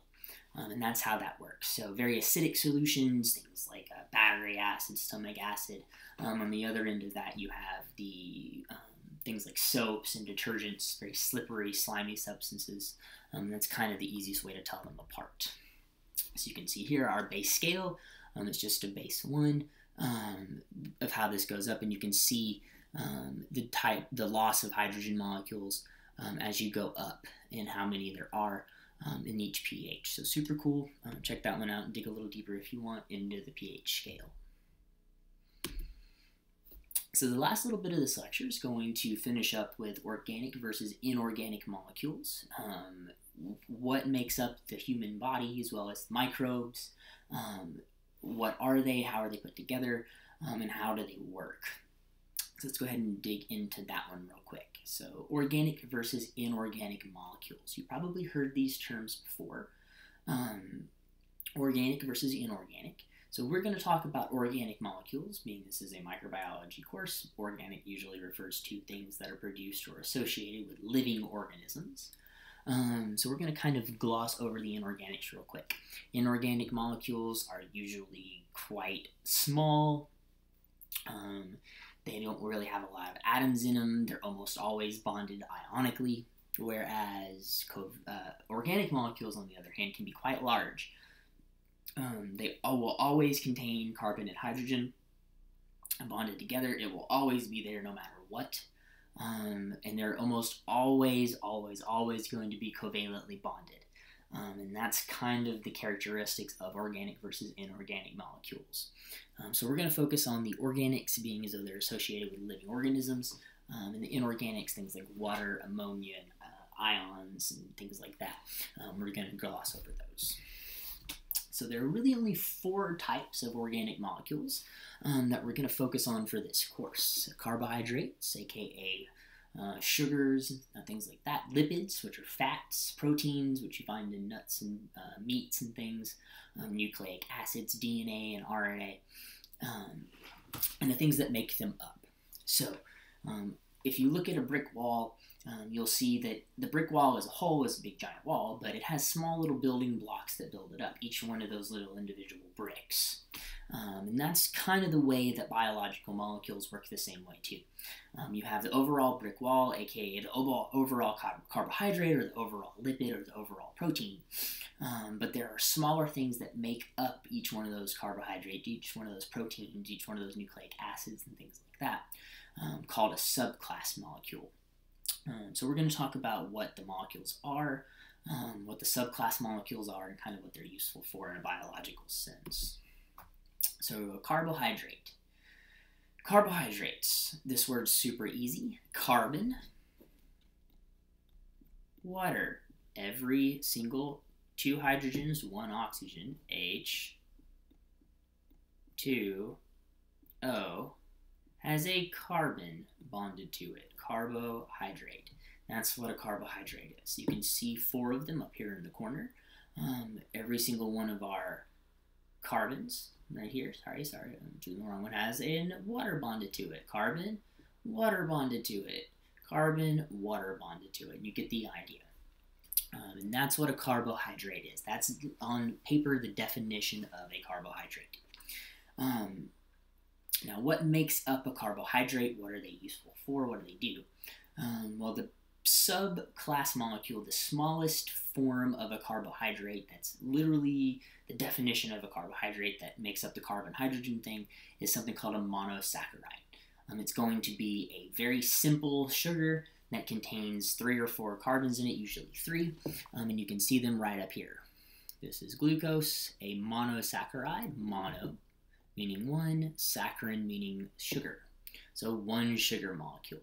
[SPEAKER 1] Um, and that's how that works. So, very acidic solutions, things like uh, battery acid, stomach acid. Um, on the other end of that, you have the um, things like soaps and detergents, very slippery, slimy substances. Um, that's kind of the easiest way to tell them apart. So, you can see here our base scale um, is just a base 1 um, of how this goes up, and you can see the type, the loss of hydrogen molecules as you go up, and how many there are um, in each pH. So super cool. Uh, check that one out and dig a little deeper if you want into the pH scale. So the last little bit of this lecture is going to finish up with organic versus inorganic molecules. Um, what makes up the human body as well as microbes, um, what are they, how are they put together, um, and how do they work. So let's go ahead and dig into that one real quick. So, organic versus inorganic molecules. You probably heard these terms before. Um, organic versus inorganic. So, we're going to talk about organic molecules, being this is a microbiology course. Organic usually refers to things that are produced or associated with living organisms. Um, so we're going to kind of gloss over the inorganics real quick. Inorganic molecules are usually quite small. Um, they don't really have a lot of atoms in them. They're almost always bonded ionically, whereas uh, organic molecules, on the other hand, can be quite large. Um, they will always contain carbon and hydrogen and bonded together. It will always be there no matter what. Um, and they're almost always, always, always going to be covalently bonded. Um, and that's kind of the characteristics of organic versus inorganic molecules. Um, so we're going to focus on the organics being as though they're associated with living organisms, um, and the inorganics, things like water, ammonia, and, uh, ions, and things like that. Um, we're going to gloss over those. So there are really only four types of organic molecules um, that we're going to focus on for this course. Carbohydrates, aka uh, sugars, uh, things like that, lipids, which are fats, proteins, which you find in nuts and uh, meats and things, um, nucleic acids, DNA and RNA, um, and the things that make them up. So, um, if you look at a brick wall, um, you'll see that the brick wall as a whole is a big giant wall, but it has small little building blocks that build it up, each one of those little individual bricks. Um, and that's kind of the way that biological molecules work the same way too. Um, you have the overall brick wall, aka the overall, overall carbohydrate or the overall lipid or the overall protein. Um, but there are smaller things that make up each one of those carbohydrates, each one of those proteins, each one of those nucleic acids, and things like that. um, called a subclass molecule. Um, so we're going to talk about what the molecules are, um, what the subclass molecules are, and kind of what they're useful for in a biological sense. So a carbohydrate. Carbohydrates. This word's super easy. Carbon, water. Every single two hydrogens, one oxygen, H, 2, O, has a carbon bonded to it, carbohydrate. That's what a carbohydrate is. You can see four of them up here in the corner. Um, every single one of our carbons, right here, sorry, sorry, I'm doing the wrong one, has a water bonded to it. Carbon, water bonded to it. Carbon, water bonded to it. You get the idea. Um, and that's what a carbohydrate is. That's on paper the definition of a carbohydrate. Um, now, what makes up a carbohydrate? What are they useful for? What do they do? Um, well, the subclass molecule, the smallest form of a carbohydrate, that's literally the definition of a carbohydrate that makes up the carbon hydrogen thing, is something called a monosaccharide. Um, it's going to be a very simple sugar that contains three or four carbons in it, usually three, um, and you can see them right up here. This is glucose, a monosaccharide, mono, meaning one, saccharin meaning sugar. So one sugar molecule.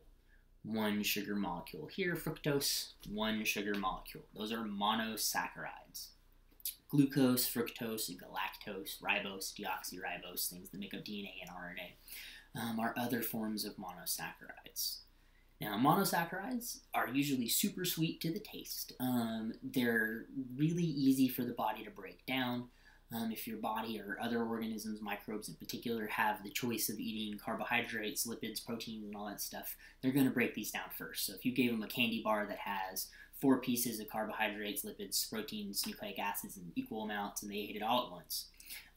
[SPEAKER 1] One sugar molecule. Here, fructose, one sugar molecule. Those are monosaccharides. Glucose, fructose, galactose, ribose, deoxyribose, things that make up DNA and RNA, um, are other forms of monosaccharides. Now, monosaccharides are usually super sweet to the taste. Um, they're really easy for the body to break down. Um, if your body or other organisms, microbes in particular, have the choice of eating carbohydrates, lipids, proteins, and all that stuff, they're going to break these down first. So if you gave them a candy bar that has four pieces of carbohydrates, lipids, proteins, nucleic acids in equal amounts, and they ate it all at once,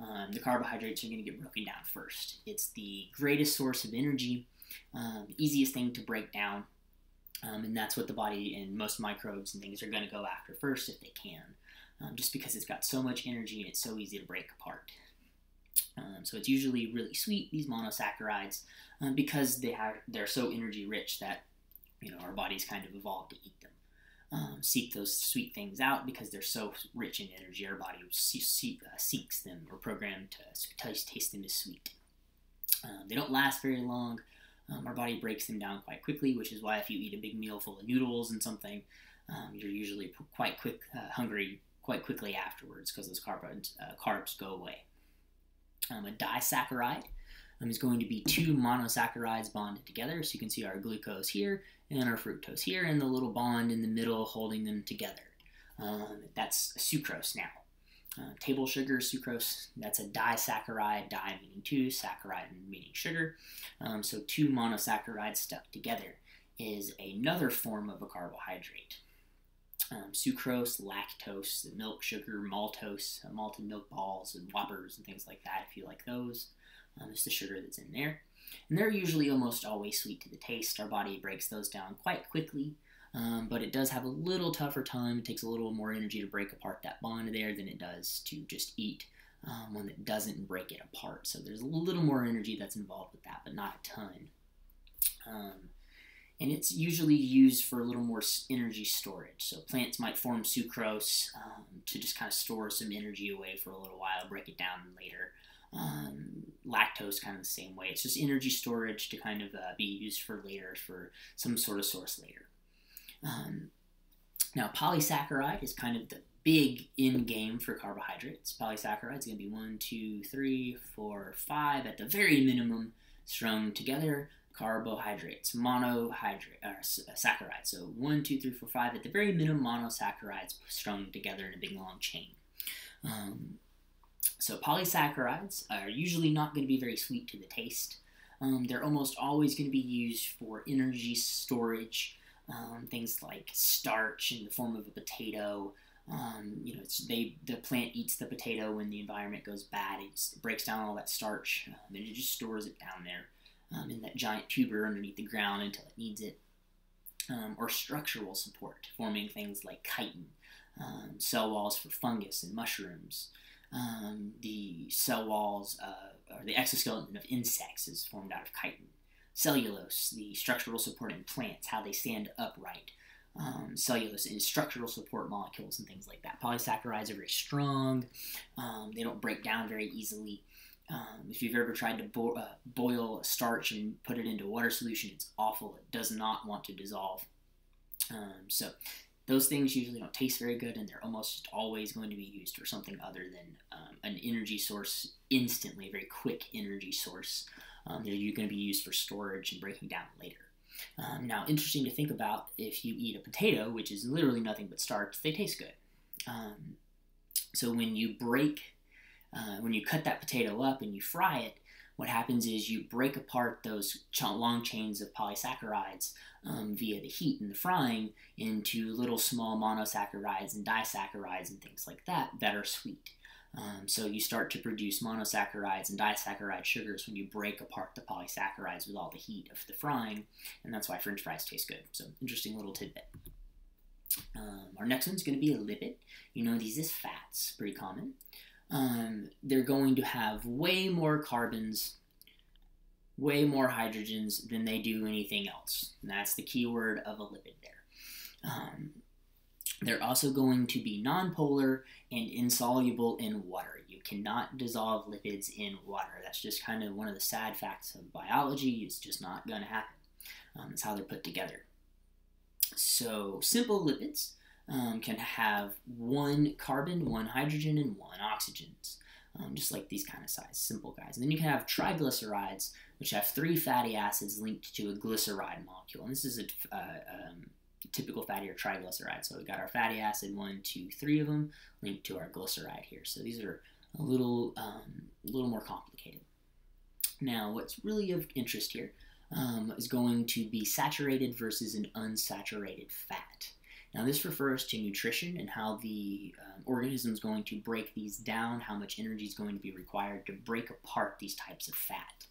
[SPEAKER 1] um, the carbohydrates are going to get broken down first. It's the greatest source of energy, um, easiest thing to break down, um, and that's what the body and most microbes and things are going to go after first if they can um, just because it's got so much energy and it's so easy to break apart. Um, so it's usually really sweet, these monosaccharides, um, because they have, they're so energy rich that you know our bodies kind of evolved to eat them. Um, seek those sweet things out because they're so rich in energy. Our body uh, seeks them or programmed to taste, taste them as sweet. Um, they don't last very long. Um, our body breaks them down quite quickly, which is why if you eat a big meal full of noodles and something, you're usually quite quick uh, hungry quite quickly afterwards because those carbs, uh, carbs go away. Um, a disaccharide um, is going to be two monosaccharides bonded together. So you can see our glucose here and our fructose here, and the little bond in the middle holding them together. Um, that's sucrose now. Uh, table sugar, sucrose, that's a disaccharide, di meaning two, saccharide meaning sugar. Um, so two monosaccharides stuck together is another form of a carbohydrate um, sucrose, lactose, milk sugar, maltose, malted milk balls, and whoppers, and things like that, if you like those. Um, it's the sugar that's in there. And they're usually almost always sweet to the taste. Our body breaks those down quite quickly, um, but it does have a little tougher time. It takes a little more energy to break apart that bond there than it does to just eat um, one that doesn't break it apart. So there's a little more energy that's involved with that, but not a ton. Um, and it's usually used for a little more energy storage. So plants might form sucrose um, to just kind of store some energy away for a little while, break it down later. Um, lactose, kind of the same way. It's just energy storage to kind of uh, be used for later, for some sort of source later. Um, now, polysaccharide is kind of the big end game for carbohydrates. Polysaccharide is going to be one, two, three, four, five at the very minimum strung together carbohydrates, monohydrate, or uh, saccharides. So one, two, three, four, five. At the very minimum, monosaccharides strung together in a big long chain. Um, so polysaccharides are usually not going to be very sweet to the taste. Um, they're almost always going to be used for energy storage. Um, things like starch in the form of a potato. Um, you know, they the plant eats the potato when the environment goes bad. It, breaks down all that starch um, and it just stores it down there um, in that giant tuber underneath the ground until it needs it. Um, or structural support, forming things like chitin, cell walls for fungus and mushrooms. Um, the cell walls, uh, or the exoskeleton of insects, is formed out of chitin. cellulose, the structural support in plants, how they stand upright. Um, cellulose and structural support molecules and things like that. Polysaccharides are very strong. Um, they don't break down very easily. Um, if you've ever tried to bo- uh, boil starch and put it into water solution, it's awful. It does not want to dissolve. Um, so those things usually don't taste very good, and they're almost always going to be used for something other than um, an energy source instantly, a very quick energy source. Um, they're going to be used for storage and breaking down later. Um, now, interesting to think about if you eat a potato, which is literally nothing but starch, they taste good. Um, so when you break, uh, when you cut that potato up and you fry it, what happens is you break apart those long chains of polysaccharides um, via the heat and the frying into little small monosaccharides and disaccharides and things like that that are sweet. Um, so you start to produce monosaccharides and disaccharide sugars when you break apart the polysaccharides with all the heat of the frying, and that's why French fries taste good. So interesting little tidbit. Um, our next one's going to be a lipid. You know these as fats, pretty common. Um, they're going to have way more carbons, way more hydrogens than they do anything else. And that's the key word of a lipid there. Um, they're also going to be nonpolar and insoluble in water. You cannot dissolve lipids in water. That's just kind of one of the sad facts of biology. It's just not going to happen. Um, that's how they're put together. So, simple lipids um, can have one carbon, one hydrogen, and one oxygens. Um, just like these kind of size, simple guys. And then you can have triglycerides, which have three fatty acids linked to a glyceride molecule. And this is a, uh, um, typical fatty or triglyceride. So we've got our fatty acid, one, two, three of them, linked to our glyceride here. So these are a little, um, a little more complicated. Now, what's really of interest here um, is going to be saturated versus an unsaturated fat. Now, this refers to nutrition and how the um, organism is going to break these down, how much energy is going to be required to break apart these types of fat.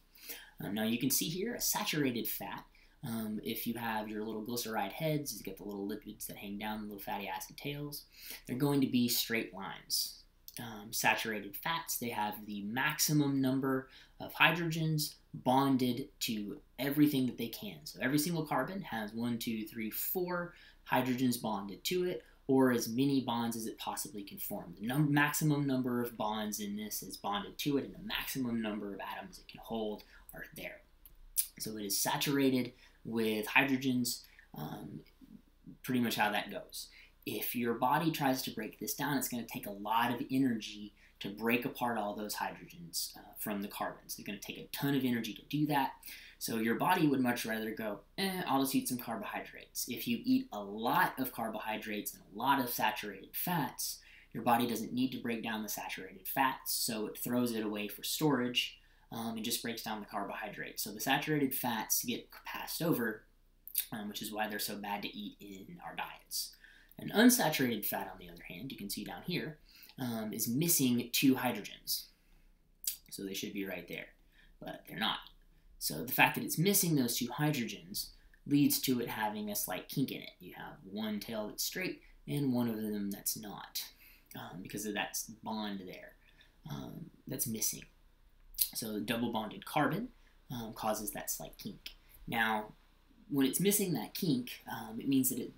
[SPEAKER 1] Um, now, you can see here a saturated fat um, if you have your little glyceride heads, you get the little lipids that hang down, the little fatty acid tails. They're going to be straight lines. Um, saturated fats, they have the maximum number of hydrogens bonded to everything that they can. So every single carbon has one, two, three, four hydrogens bonded to it, or as many bonds as it possibly can form. The num- maximum number of bonds in this is bonded to it, and the maximum number of atoms it can hold are there. So it is saturated with hydrogens, um, pretty much how that goes. If your body tries to break this down, it's going to take a lot of energy to break apart all those hydrogens uh, from the carbons. It's going to take a ton of energy to do that. So your body would much rather go, eh, I'll just eat some carbohydrates. If you eat a lot of carbohydrates and a lot of saturated fats, your body doesn't need to break down the saturated fats, so it throws it away for storage um, and just breaks down the carbohydrates. So the saturated fats get passed over, um, which is why they're so bad to eat in our diets. An unsaturated fat, on the other hand, you can see down here, um, is missing two hydrogens. So they should be right there, but they're not. So the fact that it's missing those two hydrogens leads to it having a slight kink in it. You have one tail that's straight and one of them that's not, um, because of that bond there um, that's missing. So the double bonded carbon um, causes that slight kink. Now, when it's missing that kink, um, it means that it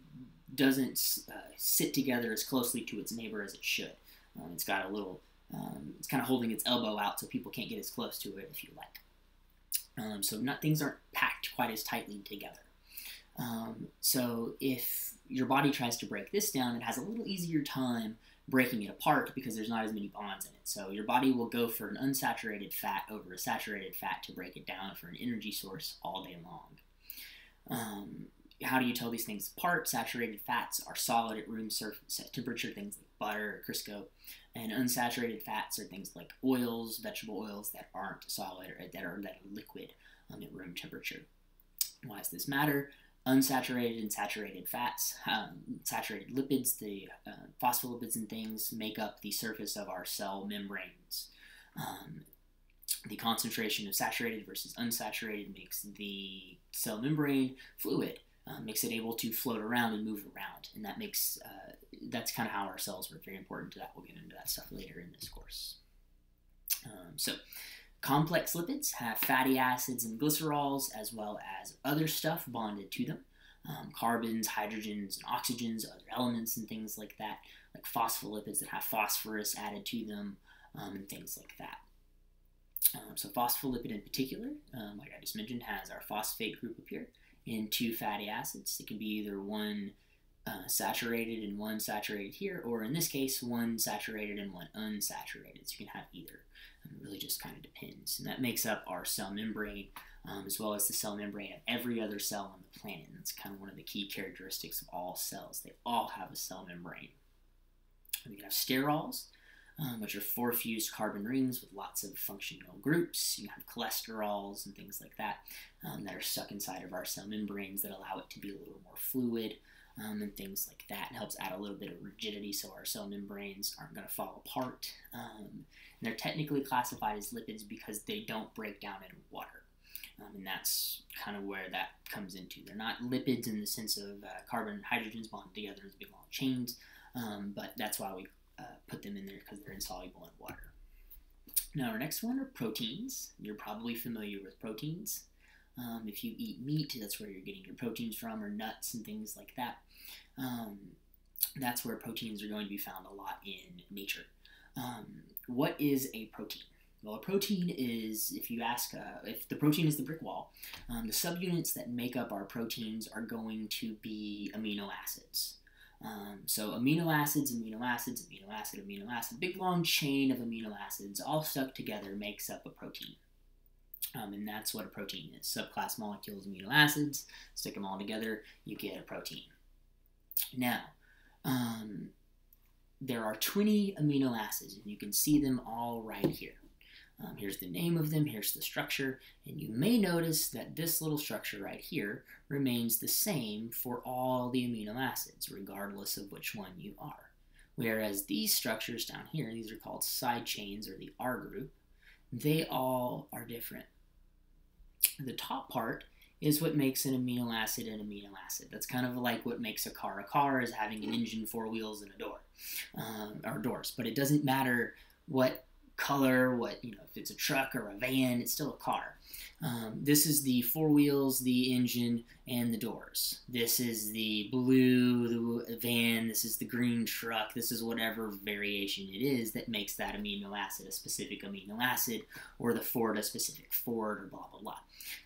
[SPEAKER 1] doesn't uh, sit together as closely to its neighbor as it should. Um, it's got a little, um, it's kind of holding its elbow out so people can't get as close to it if you like. Um, so not, things aren't packed quite as tightly together. Um, so if your body tries to break this down, it has a little easier time breaking it apart because there's not as many bonds in it. So your body will go for an unsaturated fat over a saturated fat to break it down for an energy source all day long. Um, how do you tell these things apart? Saturated fats are solid at room surface temperature, things like butter or Crisco, and unsaturated fats are things like oils, vegetable oils that aren't solid or that are that are liquid um, at room temperature. Why does this matter? unsaturated and saturated fats, um, saturated lipids, the uh, phospholipids and things make up the surface of our cell membranes. Um, the concentration of saturated versus unsaturated makes the cell membrane fluid, uh, makes it able to float around and move around, and that makes uh, that's kind of how our cells work. Very important to that. We'll get into that stuff later in this course. Um, so complex lipids have fatty acids and glycerols, as well as other stuff bonded to them. Um, carbons, hydrogens, and oxygens, other elements, and things like that, like phospholipids that have phosphorus added to them, um, and things like that. Um, so phospholipid in particular, um, like I just mentioned, has our phosphate group up here and two fatty acids. It can be either one uh, saturated and one saturated here, or in this case, one saturated and one unsaturated. So you can have either. It really just kind of depends. And that makes up our cell membrane, um, as well as the cell membrane of every other cell on the planet. And that's kind of one of the key characteristics of all cells. They all have a cell membrane. We have sterols, um, which are four fused carbon rings with lots of functional groups. You have cholesterols and things like that um, that are stuck inside of our cell membranes that allow it to be a little more fluid um, and things like that. It helps add a little bit of rigidity so our cell membranes aren't going to fall apart. Um, they're technically classified as lipids because they don't break down in water. Um, and that's kind of where that comes into. They're not lipids in the sense of uh, carbon and hydrogens bonded together as big long chains, um, but that's why we uh, put them in there because they're insoluble in water. Now, our next one are proteins. You're probably familiar with proteins. Um, if you eat meat, that's where you're getting your proteins from, or nuts and things like that. Um, that's where proteins are going to be found a lot in nature. Um, what is a protein? Well, a protein is, if you ask, uh, if the protein is the brick wall, um, the subunits that make up our proteins are going to be amino acids. Um, so amino acids, amino acids, amino acid, amino acid, big long chain of amino acids all stuck together makes up a protein. Um, and that's what a protein is. Subclass molecules, amino acids, stick them all together, you get a protein. Now, um, there are 20 amino acids, and you can see them all right here. Um, here's the name of them, here's the structure, and you may notice that this little structure right here remains the same for all the amino acids, regardless of which one you are. Whereas these structures down here, these are called side chains or the R group, they all are different. The top part is what makes an amino acid an amino acid. That's kind of like what makes a car a car is having an engine, four wheels, and a door, um, or doors. But it doesn't matter what color, what you know, if it's a truck or a van, it's still a car. Um, this is the four wheels, the engine, and the doors. This is the blue the van. This is the green truck. This is whatever variation it is that makes that amino acid a specific amino acid, or the Ford a specific Ford, or blah blah blah.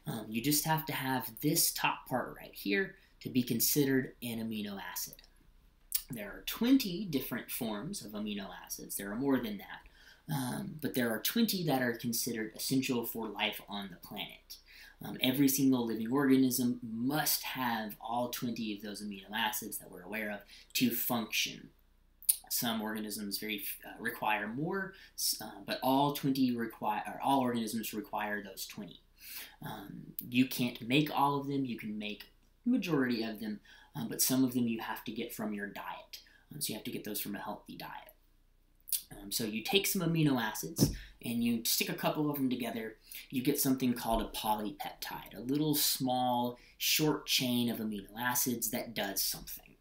[SPEAKER 1] Um, you just have to have this top part right here to be considered an amino acid. There are 20 different forms of amino acids. There are more than that. Um, but there are 20 that are considered essential for life on the planet. Um, every single living organism must have all 20 of those amino acids that we're aware of to function. Some organisms very uh, require more, uh, but all 20 require, or all organisms require those 20. Um, you can't make all of them. You can make majority of them, um, but some of them you have to get from your diet. Um, so you have to get those from a healthy diet. Um, so you take some amino acids and you stick a couple of them together, you get something called a polypeptide, a little small short chain of amino acids that does something.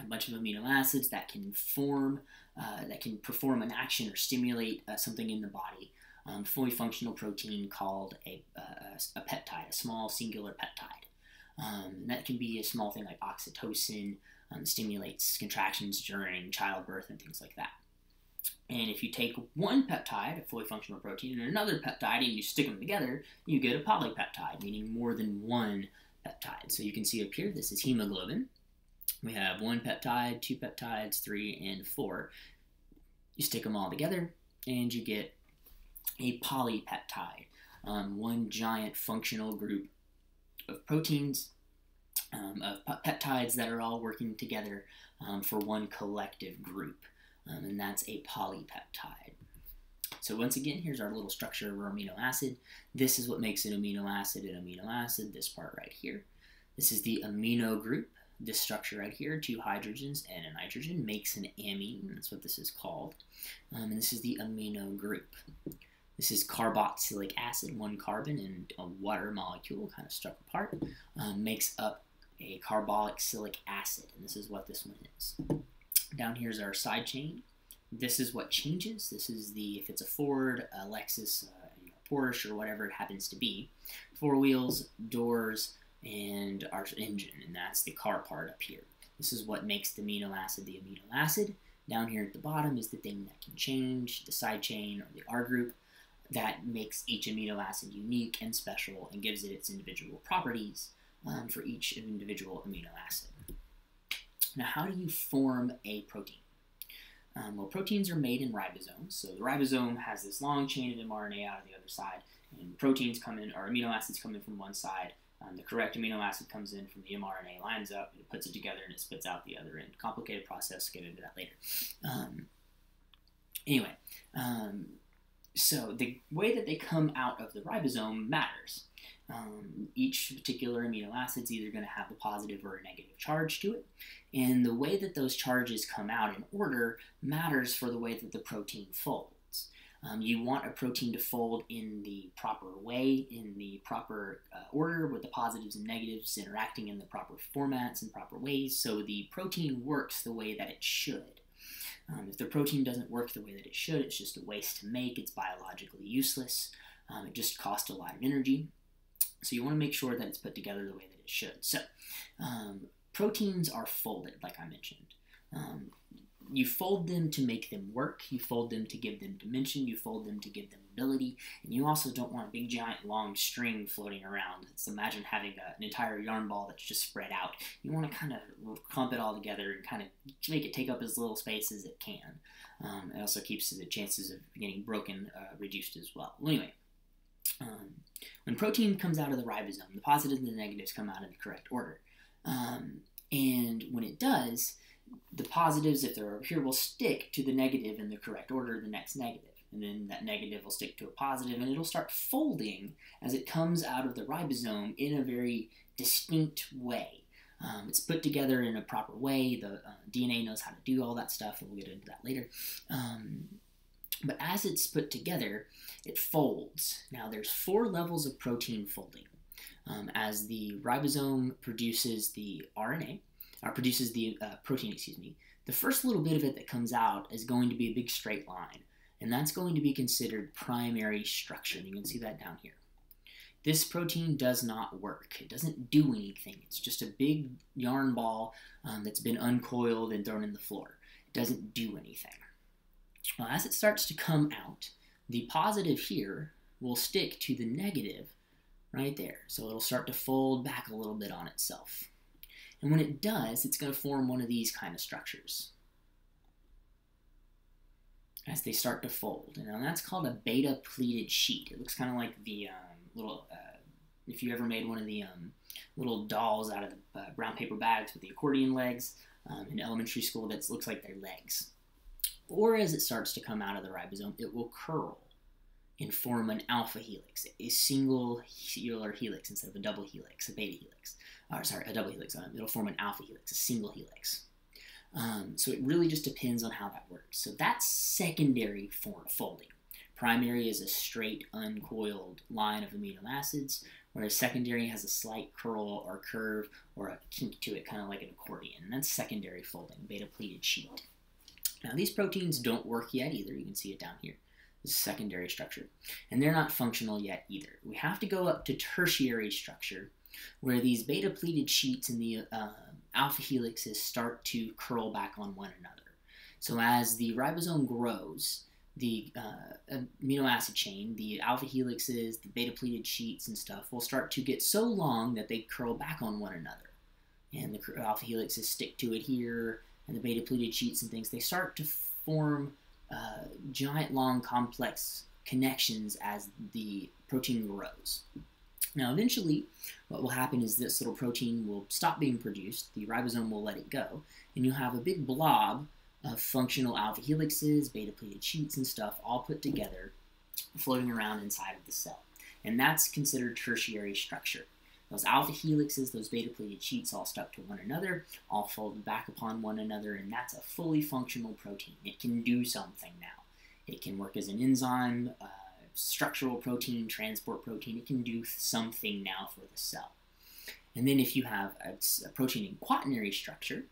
[SPEAKER 1] A bunch of amino acids that can form, uh, that can perform an action or stimulate uh, something in the body. Um, fully functional protein called a, uh, a peptide, a small singular peptide. Um, that can be a small thing like oxytocin, um, stimulates contractions during childbirth and things like that. And if you take one peptide, a fully functional protein, and another peptide, and you stick them together, you get a polypeptide, meaning more than one peptide. So you can see up here, this is hemoglobin. We have one peptide, two peptides, three, and four. You stick them all together, and you get a polypeptide, um, one giant functional group of proteins, um, of peptides that are all working together um, for one collective group um, and that's a polypeptide. So once again, here's our little structure of our amino acid. This is what makes an amino acid an amino acid, this part right here. This is the amino group. This structure right here, two hydrogens and a nitrogen, makes an amine. That's what this is called. Um, and this is the amino group. This is carboxylic acid, one carbon and a water molecule kind of struck apart, um, makes up a carboxylic acid. And this is what this one is. Down here is our side chain. This is what changes. This is the, if it's a Ford, a Lexus, a know, Porsche or whatever it happens to be. Four wheels, doors, and our engine, and that's the car part up here. This is what makes the amino acid the amino acid. Down here at the bottom is the thing that can change, the side chain or the R group that makes each amino acid unique and special and gives it its individual properties um, for each individual amino acid. Now, how do you form a protein? Um, well, proteins are made in ribosomes. So the ribosome has this long chain of mRNA out of the other side, and proteins come in, or amino acids come in from one side. Um, the correct amino acid comes in from the mRNA, lines up, and it puts it together, and it spits out the other end. Complicated process. Get into that later. Um, anyway, um, so the way that they come out of the ribosome matters. Um, each particular amino acid is either going to have a positive or a negative charge to it, and the way that those charges come out in order matters for the way that the protein folds. Um, you want a protein to fold in the proper way, in the proper uh, order, with the positives and negatives interacting in the proper formats and proper ways, so the protein works the way that it should. Um, if the protein doesn't work the way that it should, it's just a waste to make, it's biologically useless, um, it just costs a lot of energy. So you want to make sure that it's put together the way that it should. So um, proteins are folded, like I mentioned. Um, you fold them to make them work, you fold them to give them dimension, you fold them to give them ability, and you also don't want a big giant long string floating around. It's imagine having a, an entire yarn ball that's just spread out. You want to kind of clump it all together and kind of make it take up as little space as it can. Um, it also keeps the chances of getting broken uh, reduced as well. well anyway, um, when protein comes out of the ribosome, the positives and the negatives come out in the correct order. Um, and when it does, the positives, if they're here, will stick to the negative in the correct order, the next negative. And then that negative will stick to a positive, and it'll start folding as it comes out of the ribosome in a very distinct way. Um, it's put together in a proper way. The uh, DNA knows how to do all that stuff, and we'll get into that later. Um, but as it's put together, it folds. Now, there's four levels of protein folding. Um, as the ribosome produces the RNA, or uh, produces the uh, protein, excuse me, the first little bit of it that comes out is going to be a big straight line, and that's going to be considered primary structure. And you can see that down here. This protein does not work. It doesn't do anything. It's just a big yarn ball um, that's been uncoiled and thrown in the floor. It doesn't do anything. Well, as it starts to come out, the positive here will stick to the negative right there. So it'll start to fold back a little bit on itself. And when it does, it's going to form one of these kind of structures as they start to fold. And that's called a beta pleated sheet. It looks kind of like the um, little, uh, if you ever made one of the um, little dolls out of the uh, brown paper bags with the accordion legs um, in elementary school, that looks like their legs. Or as it starts to come out of the ribosome, it will curl and form an alpha helix, a single helical helix instead of a double helix, a beta helix or sorry, a double helix. Um, it'll form an alpha helix, a single helix. Um, so it really just depends on how that works. So that's secondary form folding. Primary is a straight, uncoiled line of amino acids, whereas secondary has a slight curl or curve or a kink to it, kind of like an accordion. That's secondary folding, beta pleated sheet. Now these proteins don't work yet either. You can see it down here. This secondary structure. And they're not functional yet either. We have to go up to tertiary structure where these beta pleated sheets and the uh, alpha helixes start to curl back on one another. So as the ribosome grows, the uh, amino acid chain, the alpha helixes, the beta pleated sheets and stuff will start to get so long that they curl back on one another. And the alpha helixes stick to it here, and the beta pleated sheets and things, they start to form uh, giant long complex connections as the protein grows. Now, eventually, what will happen is this little protein will stop being produced, the ribosome will let it go, and you'll have a big blob of functional alpha helixes, beta pleated sheets, and stuff all put together floating around inside of the cell. And that's considered tertiary structure. Those alpha helixes, those beta pleated sheets all stuck to one another, all folded back upon one another, and that's a fully functional protein. It can do something now. It can work as an enzyme. Structural protein, transport protein, it can do something now for the cell. And then if you have a protein in quaternary structure,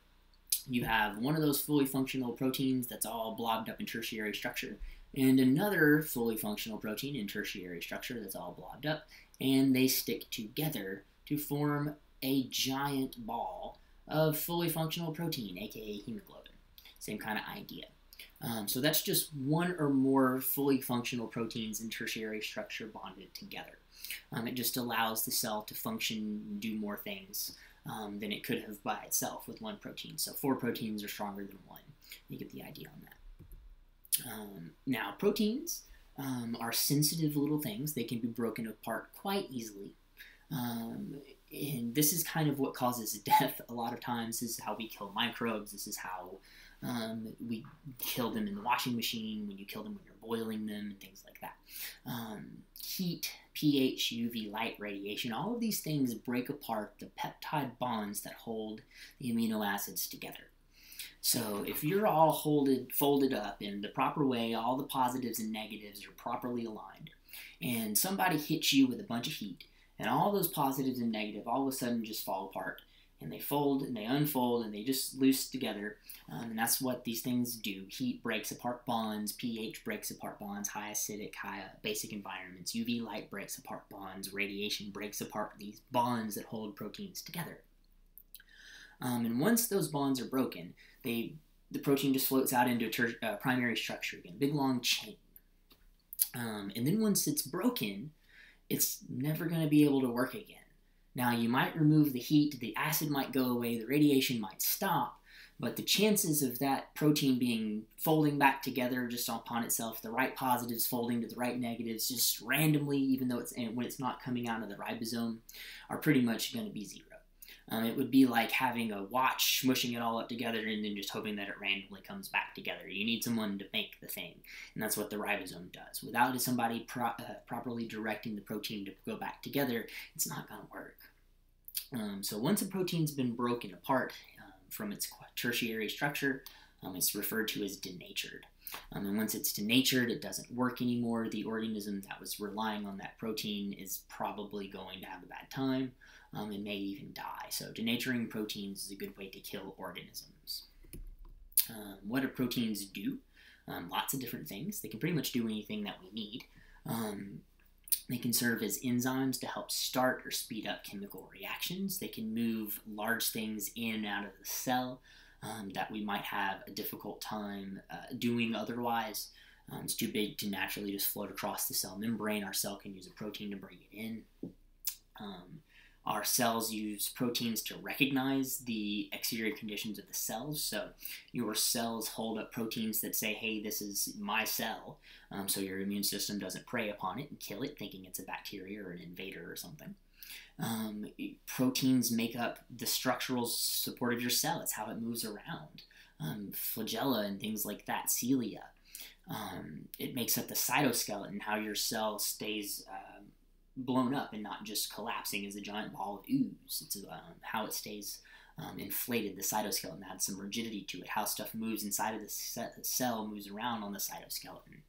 [SPEAKER 1] you have one of those fully functional proteins that's all blobbed up in tertiary structure, and another fully functional protein in tertiary structure that's all blobbed up, and they stick together to form a giant ball of fully functional protein, aka hemoglobin. Same kind of idea. Um, so that's just one or more fully functional proteins in tertiary structure bonded together. Um, it just allows the cell to function and do more things um, than it could have by itself with one protein. So four proteins are stronger than one. You get the idea on that. Um, now, proteins um, are sensitive little things. They can be broken apart quite easily. Um, and this is kind of what causes death a lot of times. This is how we kill microbes. This is how um, we kill them in the washing machine, when you kill them when you're boiling them, and things like that. Um, heat, pH, UV light, radiation, all of these things break apart the peptide bonds that hold the amino acids together. So if you're all holded, folded up in the proper way, all the positives and negatives are properly aligned, and somebody hits you with a bunch of heat, and all those positives and negative all of a sudden just fall apart, and they fold and they unfold and they just loose together. Um, and that's what these things do. Heat breaks apart bonds, pH breaks apart bonds, high acidic, high basic environments, UV light breaks apart bonds, radiation breaks apart these bonds that hold proteins together. Um, and once those bonds are broken, they the protein just floats out into a uh, primary structure again, big long chain. Um, and then once it's broken, it's never going to be able to work again. Now, you might remove the heat, the acid might go away, the radiation might stop, but the chances of that protein being folding back together just upon itself, the right positives folding to the right negatives, just randomly, even though it's when it's not coming out of the ribosome, are pretty much going to be zero. Um, it would be like having a watch, smushing it all up together, and then just hoping that it randomly comes back together. You need someone to make the thing, and that's what the ribosome does. Without somebody pro- uh, properly directing the protein to go back together, it's not going to work. Um, so once a protein's been broken apart um, from its tertiary structure, um, it's referred to as denatured. Um, and once it's denatured, it doesn't work anymore. The organism that was relying on that protein is probably going to have a bad time um, and may even die. So denaturing proteins is a good way to kill organisms. Um, what do proteins do? lots of different things. They can pretty much do anything that we need. Um, they can serve as enzymes to help start or speed up chemical reactions. They can move large things in and out of the cell um, that we might have a difficult time uh, doing otherwise. Um, it's too big to naturally just float across the cell membrane. Our cell can use a protein to bring it in. Our cells use proteins to recognize the exterior conditions of the cells. So your cells hold up proteins that say, hey, this is my cell. Um, so your immune system doesn't prey upon it and kill it, thinking it's a bacteria or an invader or something. Um, proteins make up the structural support of your cell. It's how it moves around. Um, flagella and things like that, cilia. Um, it makes up the cytoskeleton, how your cell stays uh, blown up and not just collapsing as a giant ball of ooze. It's um, how it stays um, inflated. The cytoskeleton adds some rigidity to it. How stuff moves inside of the cell moves around on the cytoskeleton.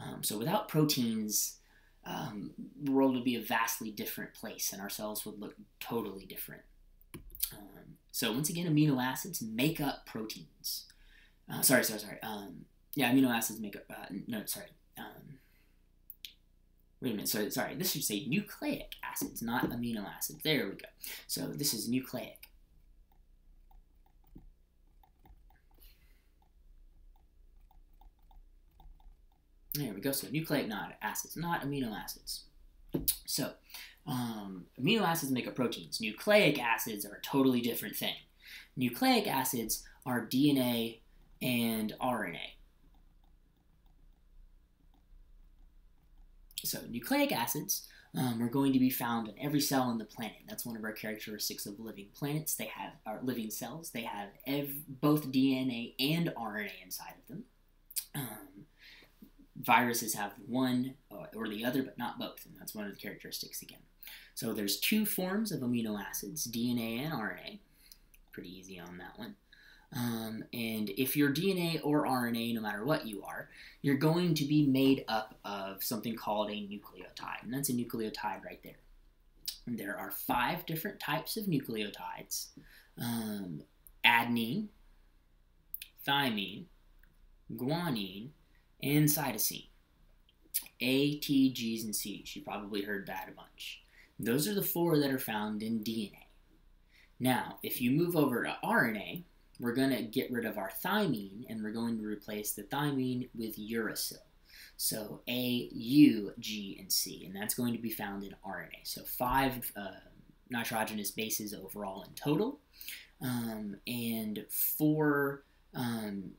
[SPEAKER 1] Um, so without proteins, um, the world would be a vastly different place, and our cells would look totally different. Um, so once again, amino acids make up proteins. Uh, sorry, sorry, sorry. Um, yeah, amino acids make up. Uh, no, sorry. Wait a minute. So sorry. This should say nucleic acids, not amino acids. There we go. So this is nucleic. There we go. So nucleic not acids, not amino acids. So um, amino acids make up proteins. Nucleic acids are a totally different thing. Nucleic acids are DNA and RNA. So nucleic acids um, are going to be found in every cell on the planet. That's one of our characteristics of living planets. They have our living cells. They have ev- both DNA and RNA inside of them. Um, viruses have one or the other, but not both, and that's one of the characteristics again. So there's two forms of amino acids, DNA and RNA. Pretty easy on that one. Um, and if you're DNA or RNA, no matter what you are, you're going to be made up of something called a nucleotide, and that's a nucleotide right there. And there are five different types of nucleotides um, adenine, thymine, guanine, and cytosine. A, T, G's, and C's. You probably heard that a bunch. Those are the four that are found in DNA. Now, if you move over to RNA, we're going to get rid of our thymine and we're going to replace the thymine with uracil. So A, U, G, and C, and that's going to be found in RNA. So five uh, nitrogenous bases overall in total, um, and four um,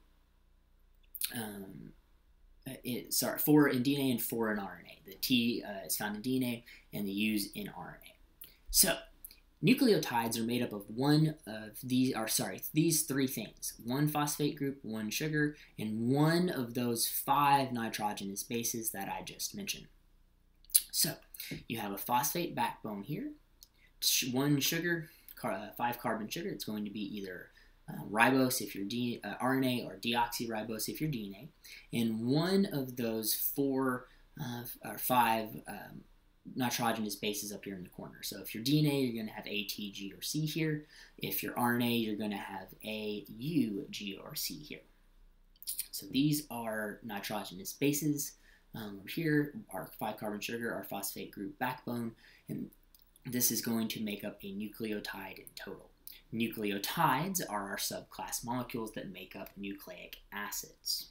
[SPEAKER 1] um, it, sorry, four in DNA and four in RNA. The T uh, is found in DNA and the U's in RNA. So, nucleotides are made up of one of these, or sorry, these three things one phosphate group, one sugar, and one of those five nitrogenous bases that I just mentioned. So, you have a phosphate backbone here, one sugar, uh, five carbon sugar. It's going to be either uh, ribose if you're D, uh, RNA or deoxyribose if you're DNA. And one of those four uh, or five um, nitrogenous bases up here in the corner. So if you're DNA, you're going to have A, T, G, or C here. If you're RNA, you're going to have A, U, G, or C here. So these are nitrogenous bases. Um, here, our five carbon sugar, our phosphate group backbone, and this is going to make up a nucleotide in total. Nucleotides are our subclass molecules that make up nucleic acids.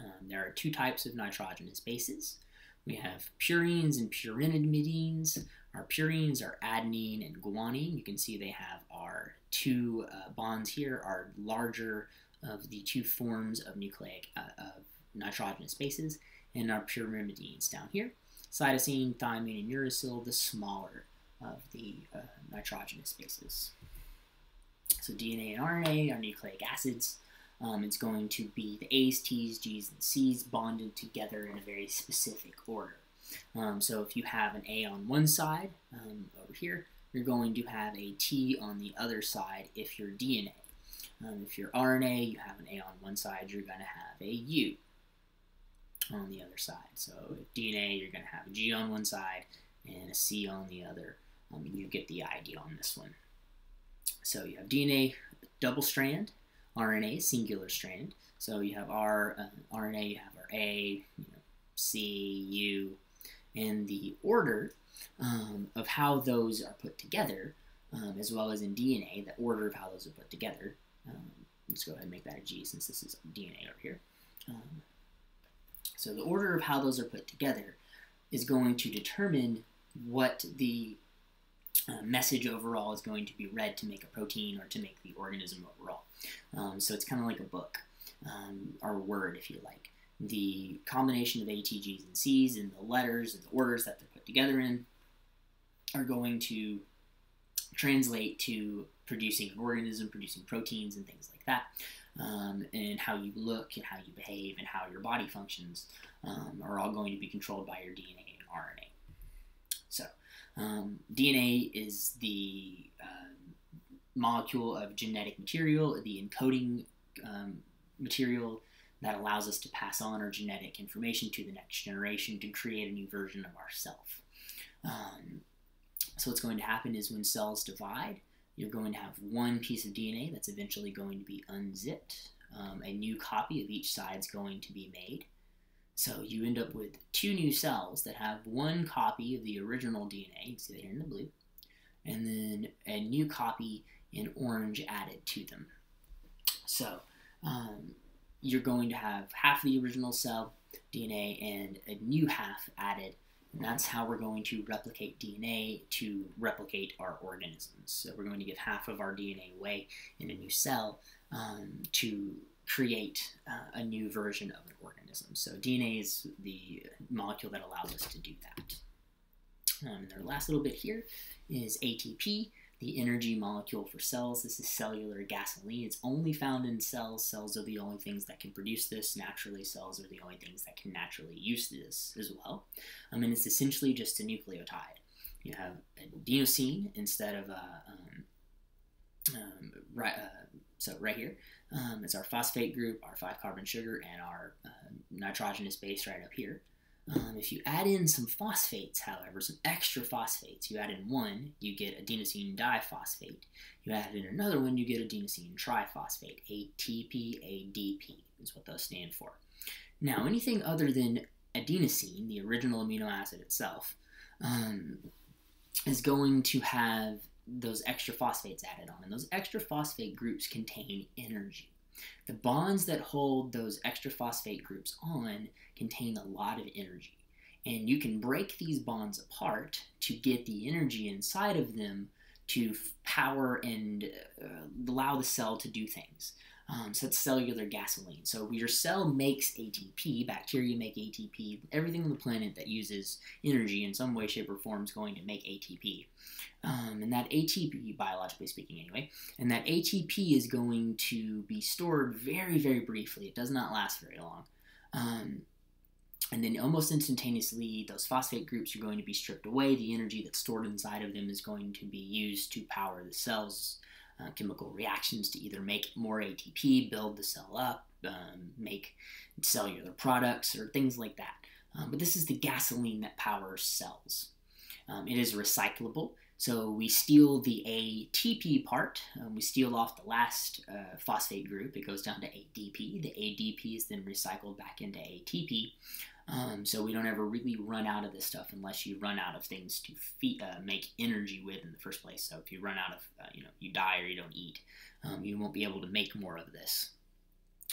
[SPEAKER 1] Um, there are two types of nitrogenous bases. We have purines and pyrimidines. Our purines are adenine and guanine. You can see they have our two uh, bonds here, are larger of the two forms of nucleic uh, of nitrogenous bases, and our pyrimidines down here. Cytosine, thymine, and uracil, the smaller of the uh, nitrogenous bases. So DNA and RNA are nucleic acids. Um, it's going to be the A's, T's, G's, and C's bonded together in a very specific order. Um, so if you have an A on one side um, over here, you're going to have a T on the other side if you're DNA. Um, if you're RNA, you have an A on one side, you're going to have a U on the other side. So if DNA, you're going to have a G on one side and a C on the other. Um, you get the idea on this one. So you have DNA double strand, RNA singular strand. So you have R uh, RNA, you have our A, you know, C, U, and the order um, of how those are put together, um, as well as in DNA, the order of how those are put together. Um, let's go ahead and make that a G since this is DNA over here. Um, so the order of how those are put together is going to determine what the uh, message overall is going to be read to make a protein or to make the organism overall. Um, so it's kind of like a book, um, or a word if you like. The combination of A, T, G's, and C's and the letters and the orders that they're put together in are going to translate to producing an organism, producing proteins and things like that, um, and how you look and how you behave and how your body functions um, are all going to be controlled by your DNA and RNA. Um, DNA is the uh, molecule of genetic material, the encoding um, material that allows us to pass on our genetic information to the next generation to create a new version of ourself. Um, so what's going to happen is when cells divide, you're going to have one piece of DNA that's eventually going to be unzipped. Um, a new copy of each side is going to be made. So you end up with two new cells that have one copy of the original DNA, you see that here in the blue, and then a new copy in orange added to them. So um, you're going to have half the original cell DNA and a new half added. And that's how we're going to replicate DNA to replicate our organisms. So we're going to give half of our DNA away in a new cell um, to create uh, a new version of an organism. So DNA is the molecule that allows us to do that. Um, and our last little bit here is ATP, the energy molecule for cells. This is cellular gasoline. It's only found in cells. Cells are the only things that can produce this. Naturally, cells are the only things that can naturally use this as well. Um, and it's essentially just a nucleotide. You have adenosine instead of a, um, um, uh, so right here, um, it's our phosphate group, our five carbon sugar, and our uh, nitrogenous base right up here. Um, if you add in some phosphates, however, some extra phosphates, you add in one, you get adenosine diphosphate. You add in another one, you get adenosine triphosphate. ATP, ADP is what those stand for. Now, anything other than adenosine, the original amino acid itself, um, is going to have those extra phosphates added on. And those extra phosphate groups contain energy. The bonds that hold those extra phosphate groups on contain a lot of energy. And you can break these bonds apart to get the energy inside of them to power and uh, allow the cell to do things. Um, so it's cellular gasoline. So your cell makes ATP, bacteria make ATP, everything on the planet that uses energy in some way, shape, or form is going to make ATP. Um, and that ATP, biologically speaking anyway, and that ATP is going to be stored very, very briefly. It does not last very long. Um, and then almost instantaneously, those phosphate groups are going to be stripped away. The energy that's stored inside of them is going to be used to power the cells uh, chemical reactions to either make more ATP, build the cell up, um, make cellular products, or things like that. Um, but this is the gasoline that powers cells. Um, it is recyclable, so we steal the ATP part, um, we steal off the last uh, phosphate group, it goes down to ADP. The ADP is then recycled back into ATP. Um, so we don't ever really run out of this stuff unless you run out of things to feed, uh, make energy with in the first place. So if you run out of, uh, you know, you die or you don't eat, um, you won't be able to make more of this.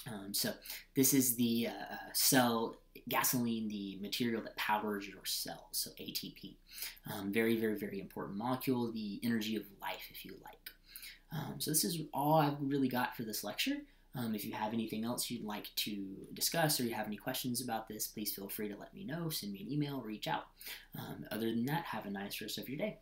[SPEAKER 1] Um, so this is the uh, cell gasoline, the material that powers your cells, so ATP. Um, very, very, very important molecule, the energy of life, if you like. Um, so this is all I've really got for this lecture. Um, if you have anything else you'd like to discuss or you have any questions about this, please feel free to let me know. Send me an email, reach out. Um, other than that, have a nice rest of your day.